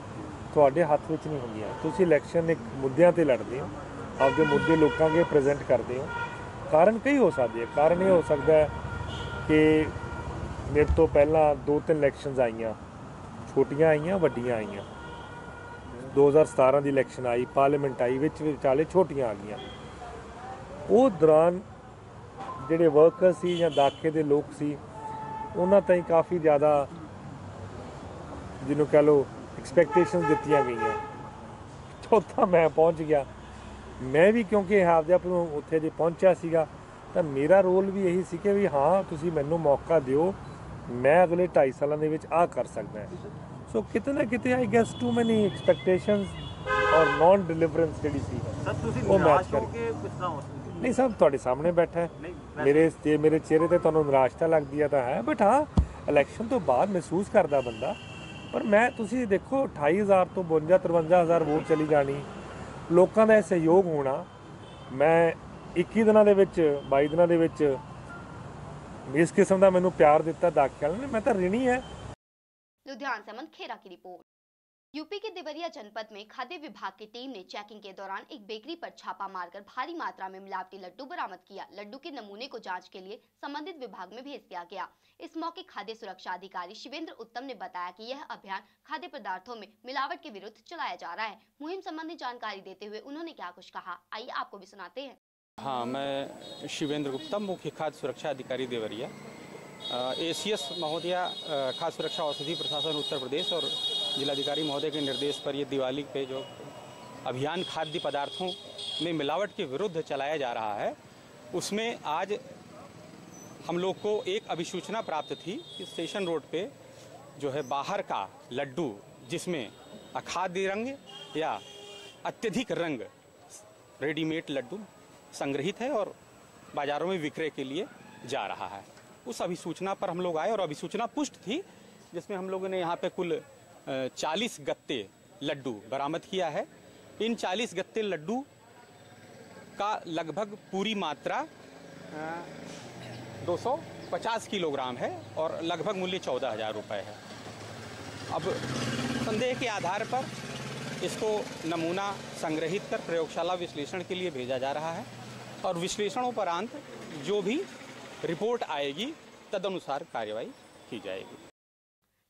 ਤੁਹਾਡੇ ਹੱਥ ਵਿੱਚ ਨਹੀਂ ਹੁੰਦੀਆਂ। ਤੁਸੀਂ ਇਲੈਕਸ਼ਨ ਇੱਕ ਮੁੱਦਿਆਂ ਤੇ ਲੜਦੇ ਹੋ, ਆਪਦੇ ਮੁੱਦੇ ਲੋਕਾਂ ਅੱਗੇ ਪ੍ਰੈਜ਼ੈਂਟ ਕਰਦੇ ਹੋ। ਕਾਰਨ ਕਈ ਹੋ ਸਕਦੇ ਆ। ਕਾਰਨ ਇਹ ਹੋ ਸਕਦਾ ਹੈ ਕਿ ਮੇਰੇ ਤੋਂ ਪਹਿਲਾਂ ਦੋ ਤਿੰਨ ਇਲੈਕਸ਼ਨਸ ਆਈਆਂ, ਛੋਟੀਆਂ ਆਈਆਂ, ਵੱਡੀਆਂ ਆਈਆਂ। 2017 ਦੀ ਇਲੈਕਸ਼ਨ ਆਈ ਪਾਰਲੀਮੈਂਟ ਆਈ, ਵਿੱਚ ਵਿਚਾਲੇ ਛੋਟੀਆਂ ਆ ਗਈਆਂ। ਉਹ ਦੌਰਾਨ ਜਿਹੜੇ ਵਰਕਰ ਸੀ ਜਾਂ ਦਾਖੇ ਦੇ ਲੋਕ ਸੀ, ਉਹਨਾਂ ਤਾਈਂ ਕਾਫੀ ਜ਼ਿਆਦਾ ਜਿਹਨੂੰ ਕਹ ਲਓ ਐਕਸਪੈਕਟੇਸ਼ਨਸ ਦਿੱਤੀਆਂ ਗਈਆਂ। ਚੌਥਾ ਮੈਂ ਪਹੁੰਚ ਗਿਆ। ਮੈਂ ਵੀ ਕਿਉਂਕਿ ਆਪਦੇ ਆਪ ਨੂੰ ਉੱਥੇ ਜੇ ਪਹੁੰਚਿਆ ਸੀਗਾ ਤਾਂ ਮੇਰਾ ਰੋਲ ਵੀ ਇਹੀ ਸੀ ਕਿ ਵੀ ਹਾਂ ਤੁਸੀਂ ਮੈਨੂੰ ਮੌਕਾ ਦਿਓ ਮੈਂ ਅਗਲੇ 2.5 ਸਾਲਾਂ ਦੇ ਵਿੱਚ ਆ ਕਰ ਸਕਦਾ ਸੋ ਕਿਤੇ ਨਾ ਕਿਤੇ I guess too many expectations ਔਰ ਨੌਨ ਡਿਲੀਵਰੈਂਸ ਜਿਹੜੀ ਸੀ ਸਰ ਤੁਸੀਂ ਨਿਰਾਸ਼ ਹੋ ਕੇ ਹੋ ਨਹੀਂ ਸਭ ਤੁਹਾਡੇ ਸਾਹਮਣੇ ਬੈਠਾ ਮੇਰੇ ਜੇ ਮੇਰੇ ਚਿਹਰੇ ਤੇ ਤੁਹਾਨੂੰ ਨਿਰਾਸ਼ਤਾ ਲੱਗਦੀ ਹੈ ਤਾਂ ਹੈ ਬਟ ਹਾਂ ਇਲੈਕਸ਼ਨ ਤੋਂ ਬਾਅਦ ਮਹਿਸੂਸ ਕਰਦਾ ਬੰਦਾ। ਪਰ ਮੈਂ, ਤੁਸੀਂ ਦੇਖੋ 28000 ਤੋਂ 52 53000 ਵੋਟ ਚਲੀ ਜਾਣੀ। ਲੋਕਾਂ ਦਾ ਇਹ ਸਹਿਯੋਗ ਹੋਣਾ। ਮੈਂ 21 ਦਿਨਾਂ ਦੇ ਵਿੱਚ 22 ਦਿਨਾਂ ਦੇ ਵਿੱਚ ਇਸ ਕਿਸਮ ਦਾ ਮੈਨੂੰ ਪਿਆਰ ਦਿੱਤਾ ਦਾਖਿਆਲ ਨੇ ਮੈਂ ਤਾਂ ਰਿਣੀ ਹੈ। ਲੁਧਿਆਣਾ ਸਮਨ ਖੇਰਾ ਕੀ ਰਿਪੋਰਟ। यूपी के देवरिया जनपद में खाद्य विभाग की टीम ने चेकिंग के दौरान एक बेकरी पर छापा मारकर भारी मात्रा में मिलावटी लड्डू बरामद किया। लड्डू के नमूने को जाँच के लिए संबंधित विभाग में भेज दिया गया। इस मौके खाद्य सुरक्षा अधिकारी शिवेंद्र उत्तम ने बताया कि यह अभियान खाद्य पदार्थों में मिलावट के विरुद्ध चलाया जा रहा है। मुहिम संबंधी जानकारी देते हुए उन्होंने क्या कुछ कहा। आइए आपको भी सुनाते हैं। हाँ मैं शिवेंद्र गुप्ता मुख्य खाद्य सुरक्षा अधिकारी देवरिया। ए सी एस महोदया खाद्य सुरक्षा औषधि प्रशासन उत्तर प्रदेश और जिलाधिकारी महोदय के निर्देश पर ये दिवाली पे जो अभियान खाद्य पदार्थों में मिलावट के विरुद्ध चलाया जा रहा है, उसमें आज हम लोग को एक अभिसूचना प्राप्त थी कि स्टेशन रोड पे जो है बाहर का लड्डू, जिसमें अखाद्य रंग या अत्यधिक रंग रेडीमेड लड्डू संग्रहित है और बाजारों में विक्रय के लिए जा रहा है। उस अभिसूचना पर हम लोग आए और अभिसूचना पुष्ट थी, जिसमें हम लोगों ने यहाँ पे कुल चालीस गत्ते लड्डू बरामद किया है। इन चालीस गत्ते लड्डू का लगभग पूरी मात्रा दो सौ पचास किलोग्राम है और लगभग मूल्य चौदह हज़ार रुपये है। अब संदेह के आधार पर इसको नमूना संग्रहित कर प्रयोगशाला विश्लेषण के लिए भेजा जा रहा है और विश्लेषणोपरांत जो भी रिपोर्ट आएगी तदनुसार कार्रवाई की जाएगी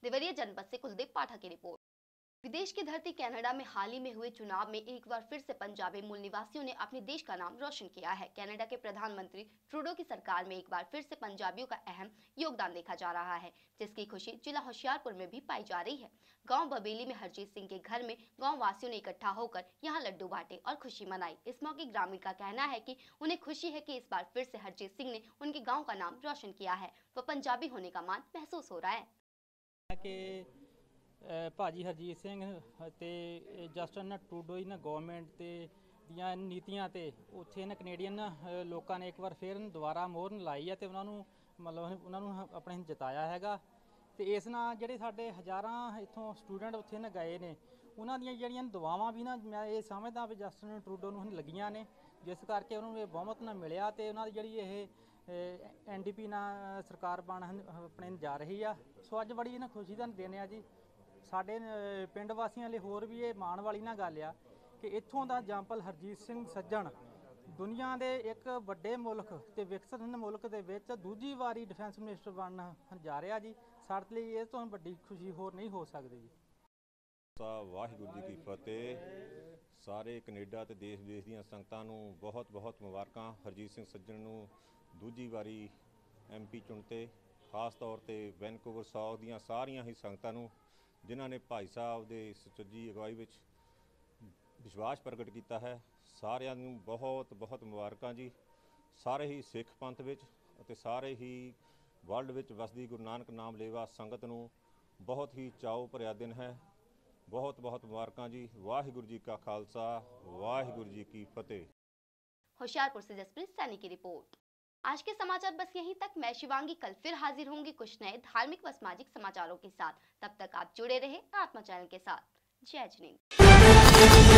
देवरिया जनपद से कुलदीप पाठक की रिपोर्ट विदेश की धरती कनाडा में हाल ही में हुए चुनाव में एक बार फिर से पंजाबी मूल निवासियों ने अपने देश का नाम रोशन किया है। कनाडा के प्रधानमंत्री ट्रूडो की सरकार में एक बार फिर से पंजाबियों का अहम योगदान देखा जा रहा है, जिसकी खुशी जिला होशियारपुर में भी पाई जा रही है। गाँव बबेली में हरजीत सिंह के घर में गाँव वासियों ने इकट्ठा होकर यहाँ लड्डू बांटे और खुशी मनाई। इस मौके ग्रामीण का कहना है की उन्हें खुशी है की इस बार फिर से हरजीत सिंह ने उनके गाँव का नाम रोशन किया है। वह पंजाबी होने का मान महसूस हो रहा है। ਭਾਜੀ ਹਰਜੀਤ ਸਿੰਘ ਤੇ ਜਸਟਨ ਟਰੂਡੋ ਇਹਨਾਂ ਗਵਰਨਮੈਂਟ ਤੇ ਦੀਆਂ ਨੀਤੀਆਂ ਤੇ ਉੱਥੇ ਇਹਨਾਂ ਕੈਨੇਡੀਅਨ ਲੋਕਾਂ ਨੇ ਇੱਕ ਵਾਰ ਫੇਰ ਦੁਬਾਰਾ ਮੋਹਰ ਲਾਈ ਹੈ ਤੇ ਉਹਨਾਂ ਨੂੰ ਮਤਲਬ ਉਹਨਾਂ ਨੂੰ ਆਪਣੇ ਜਿਤਾਇਆ ਹੈਗਾ। ਤੇ ਇਸ ਨਾਲ ਜਿਹੜੇ ਸਾਡੇ ਹਜ਼ਾਰਾਂ ਇੱਥੋਂ ਸਟੂਡੈਂਟ ਉੱਥੇ ਨਾ ਗਏ ਨੇ, ਉਹਨਾਂ ਦੀਆਂ ਜਿਹੜੀਆਂ ਦੁਆਵਾਂ ਵੀ ਨਾ ਮੈਂ ਇਹ ਸਮਝਦਾ ਵੀ ਜਸਟਨ ਟਰੂਡੋ ਨੂੰ ਲੱਗੀਆਂ ਨੇ, ਜਿਸ ਕਰਕੇ ਉਹਨਾਂ ਨੂੰ ਇਹ ਬਹੁਮਤ ਨਾ ਮਿਲਿਆ ਤੇ ਉਹਨਾਂ ਦੀ ਜਿਹੜੀ ਇਹ ਐਨਡੀਪੀ ਨਾਲ ਸਰਕਾਰ ਬਣ ਹਨ- ਆਪਣੇ ਜਾ ਰਹੀ ਆ। ਸੋ ਅੱਜ ਬੜੀ ਇਹਨਾਂ ਖੁਸ਼ੀ ਦਾ ਦਿਨ ਆ ਜੀ। ਸਾਡੇ ਪਿੰਡ ਵਾਸੀਆਂ ਲਈ ਹੋਰ ਵੀ ਇਹ ਮਾਣ ਵਾਲੀ ਨਾ ਗੱਲ ਆ ਕਿ ਇੱਥੋਂ ਦਾ ਜੰਪਲ ਹਰਜੀਤ ਸਿੰਘ ਸੱਜਣ, ਦੁਨੀਆ ਦੇ ਇੱਕ ਵੱਡੇ ਮੁਲਕ ਤੇ ਵਿਕਸਿਤ ਮੁਲਕ ਦੇ ਵਿੱਚ ਦੂਜੀ ਵਾਰੀ ਡਿਫੈਂਸ ਮਿਨਿਸਟਰ ਬਣਨ ਜਾ ਰਿਹਾ ਜੀ। ਸਾਡੇ ਲਈ ਇਹ ਤੋਂ ਵੱਡੀ ਖੁਸ਼ੀ ਹੋਰ ਨਹੀਂ ਹੋ ਸਕਦੀ ਜੀ। ਸਾ ਵਾਹਿਗੁਰੂ ਜੀ ਕੀ ਫਤਿਹ। ਸਾਰੇ ਕੈਨੇਡਾ ਤੇ ਦੇਸ਼ ਵਿਦੇਸ਼ ਦੀਆਂ ਸੰਗਤਾਂ ਨੂੰ ਬਹੁਤ ਬਹੁਤ ਮੁਬਾਰਕਾਂ। ਹਰਜੀਤ ਸਿੰਘ ਸੱਜਣ ਨੂੰ ਦੂਜੀ ਵਾਰੀ ਐਮਪੀ ਚੁਣਤੇ, ਖਾਸ ਤੌਰ ਤੇ ਵੈਨਕੂਵਰ ਸਾਊਥ ਦੀਆਂ ਸਾਰੀਆਂ ਹੀ ਸੰਗਤਾਂ ਨੂੰ ਜਿਨ੍ਹਾਂ ਨੇ ਭਾਈ ਸਾਹਿਬ ਦੇ ਸੁਚੱਜੀ ਅਗਵਾਈ ਵਿੱਚ ਵਿਸ਼ਵਾਸ ਪ੍ਰਗਟ ਕੀਤਾ ਹੈ। ਸਾਰਿਆਂ ਨੂੰ ਬਹੁਤ ਬਹੁਤ ਮੁਬਾਰਕਾਂ ਜੀ। ਸਾਰੇ ਹੀ ਸਿੱਖ ਪੰਥ ਵਿੱਚ ਅਤੇ ਸਾਰੇ ਹੀ ਵਰਲਡ ਵਿੱਚ ਵਸਦੀ ਗੁਰੂ ਨਾਨਕ ਨਾਮ ਲੇਵਾ ਸੰਗਤ ਨੂੰ ਬਹੁਤ ਹੀ ਚਾਉ ਭਰਿਆ ਦਿਨ ਹੈ। ਬਹੁਤ ਬਹੁਤ ਮੁਬਾਰਕਾਂ ਜੀ। ਵਾਹਿਗੁਰੂ ਜੀ ਕਾ ਖਾਲਸਾ, ਵਾਹਿਗੁਰੂ ਜੀ ਕੀ ਫਤਿਹ। ਹੁਸ਼ਿਆਰਪੁਰ ਸੇ ਜਸਪ੍ਰੀਤ ਸਾਨੀ ਕੀ ਰਿਪੋਰਟ। आज के समाचार बस यहीं तक मैं शिवांगी कल फिर हाजिर होंगी कुछ नए धार्मिक व सामाजिक समाचारों के साथ तब तक आप जुड़े रहे आत्मा चैनल के साथ जय जिनेन्द्र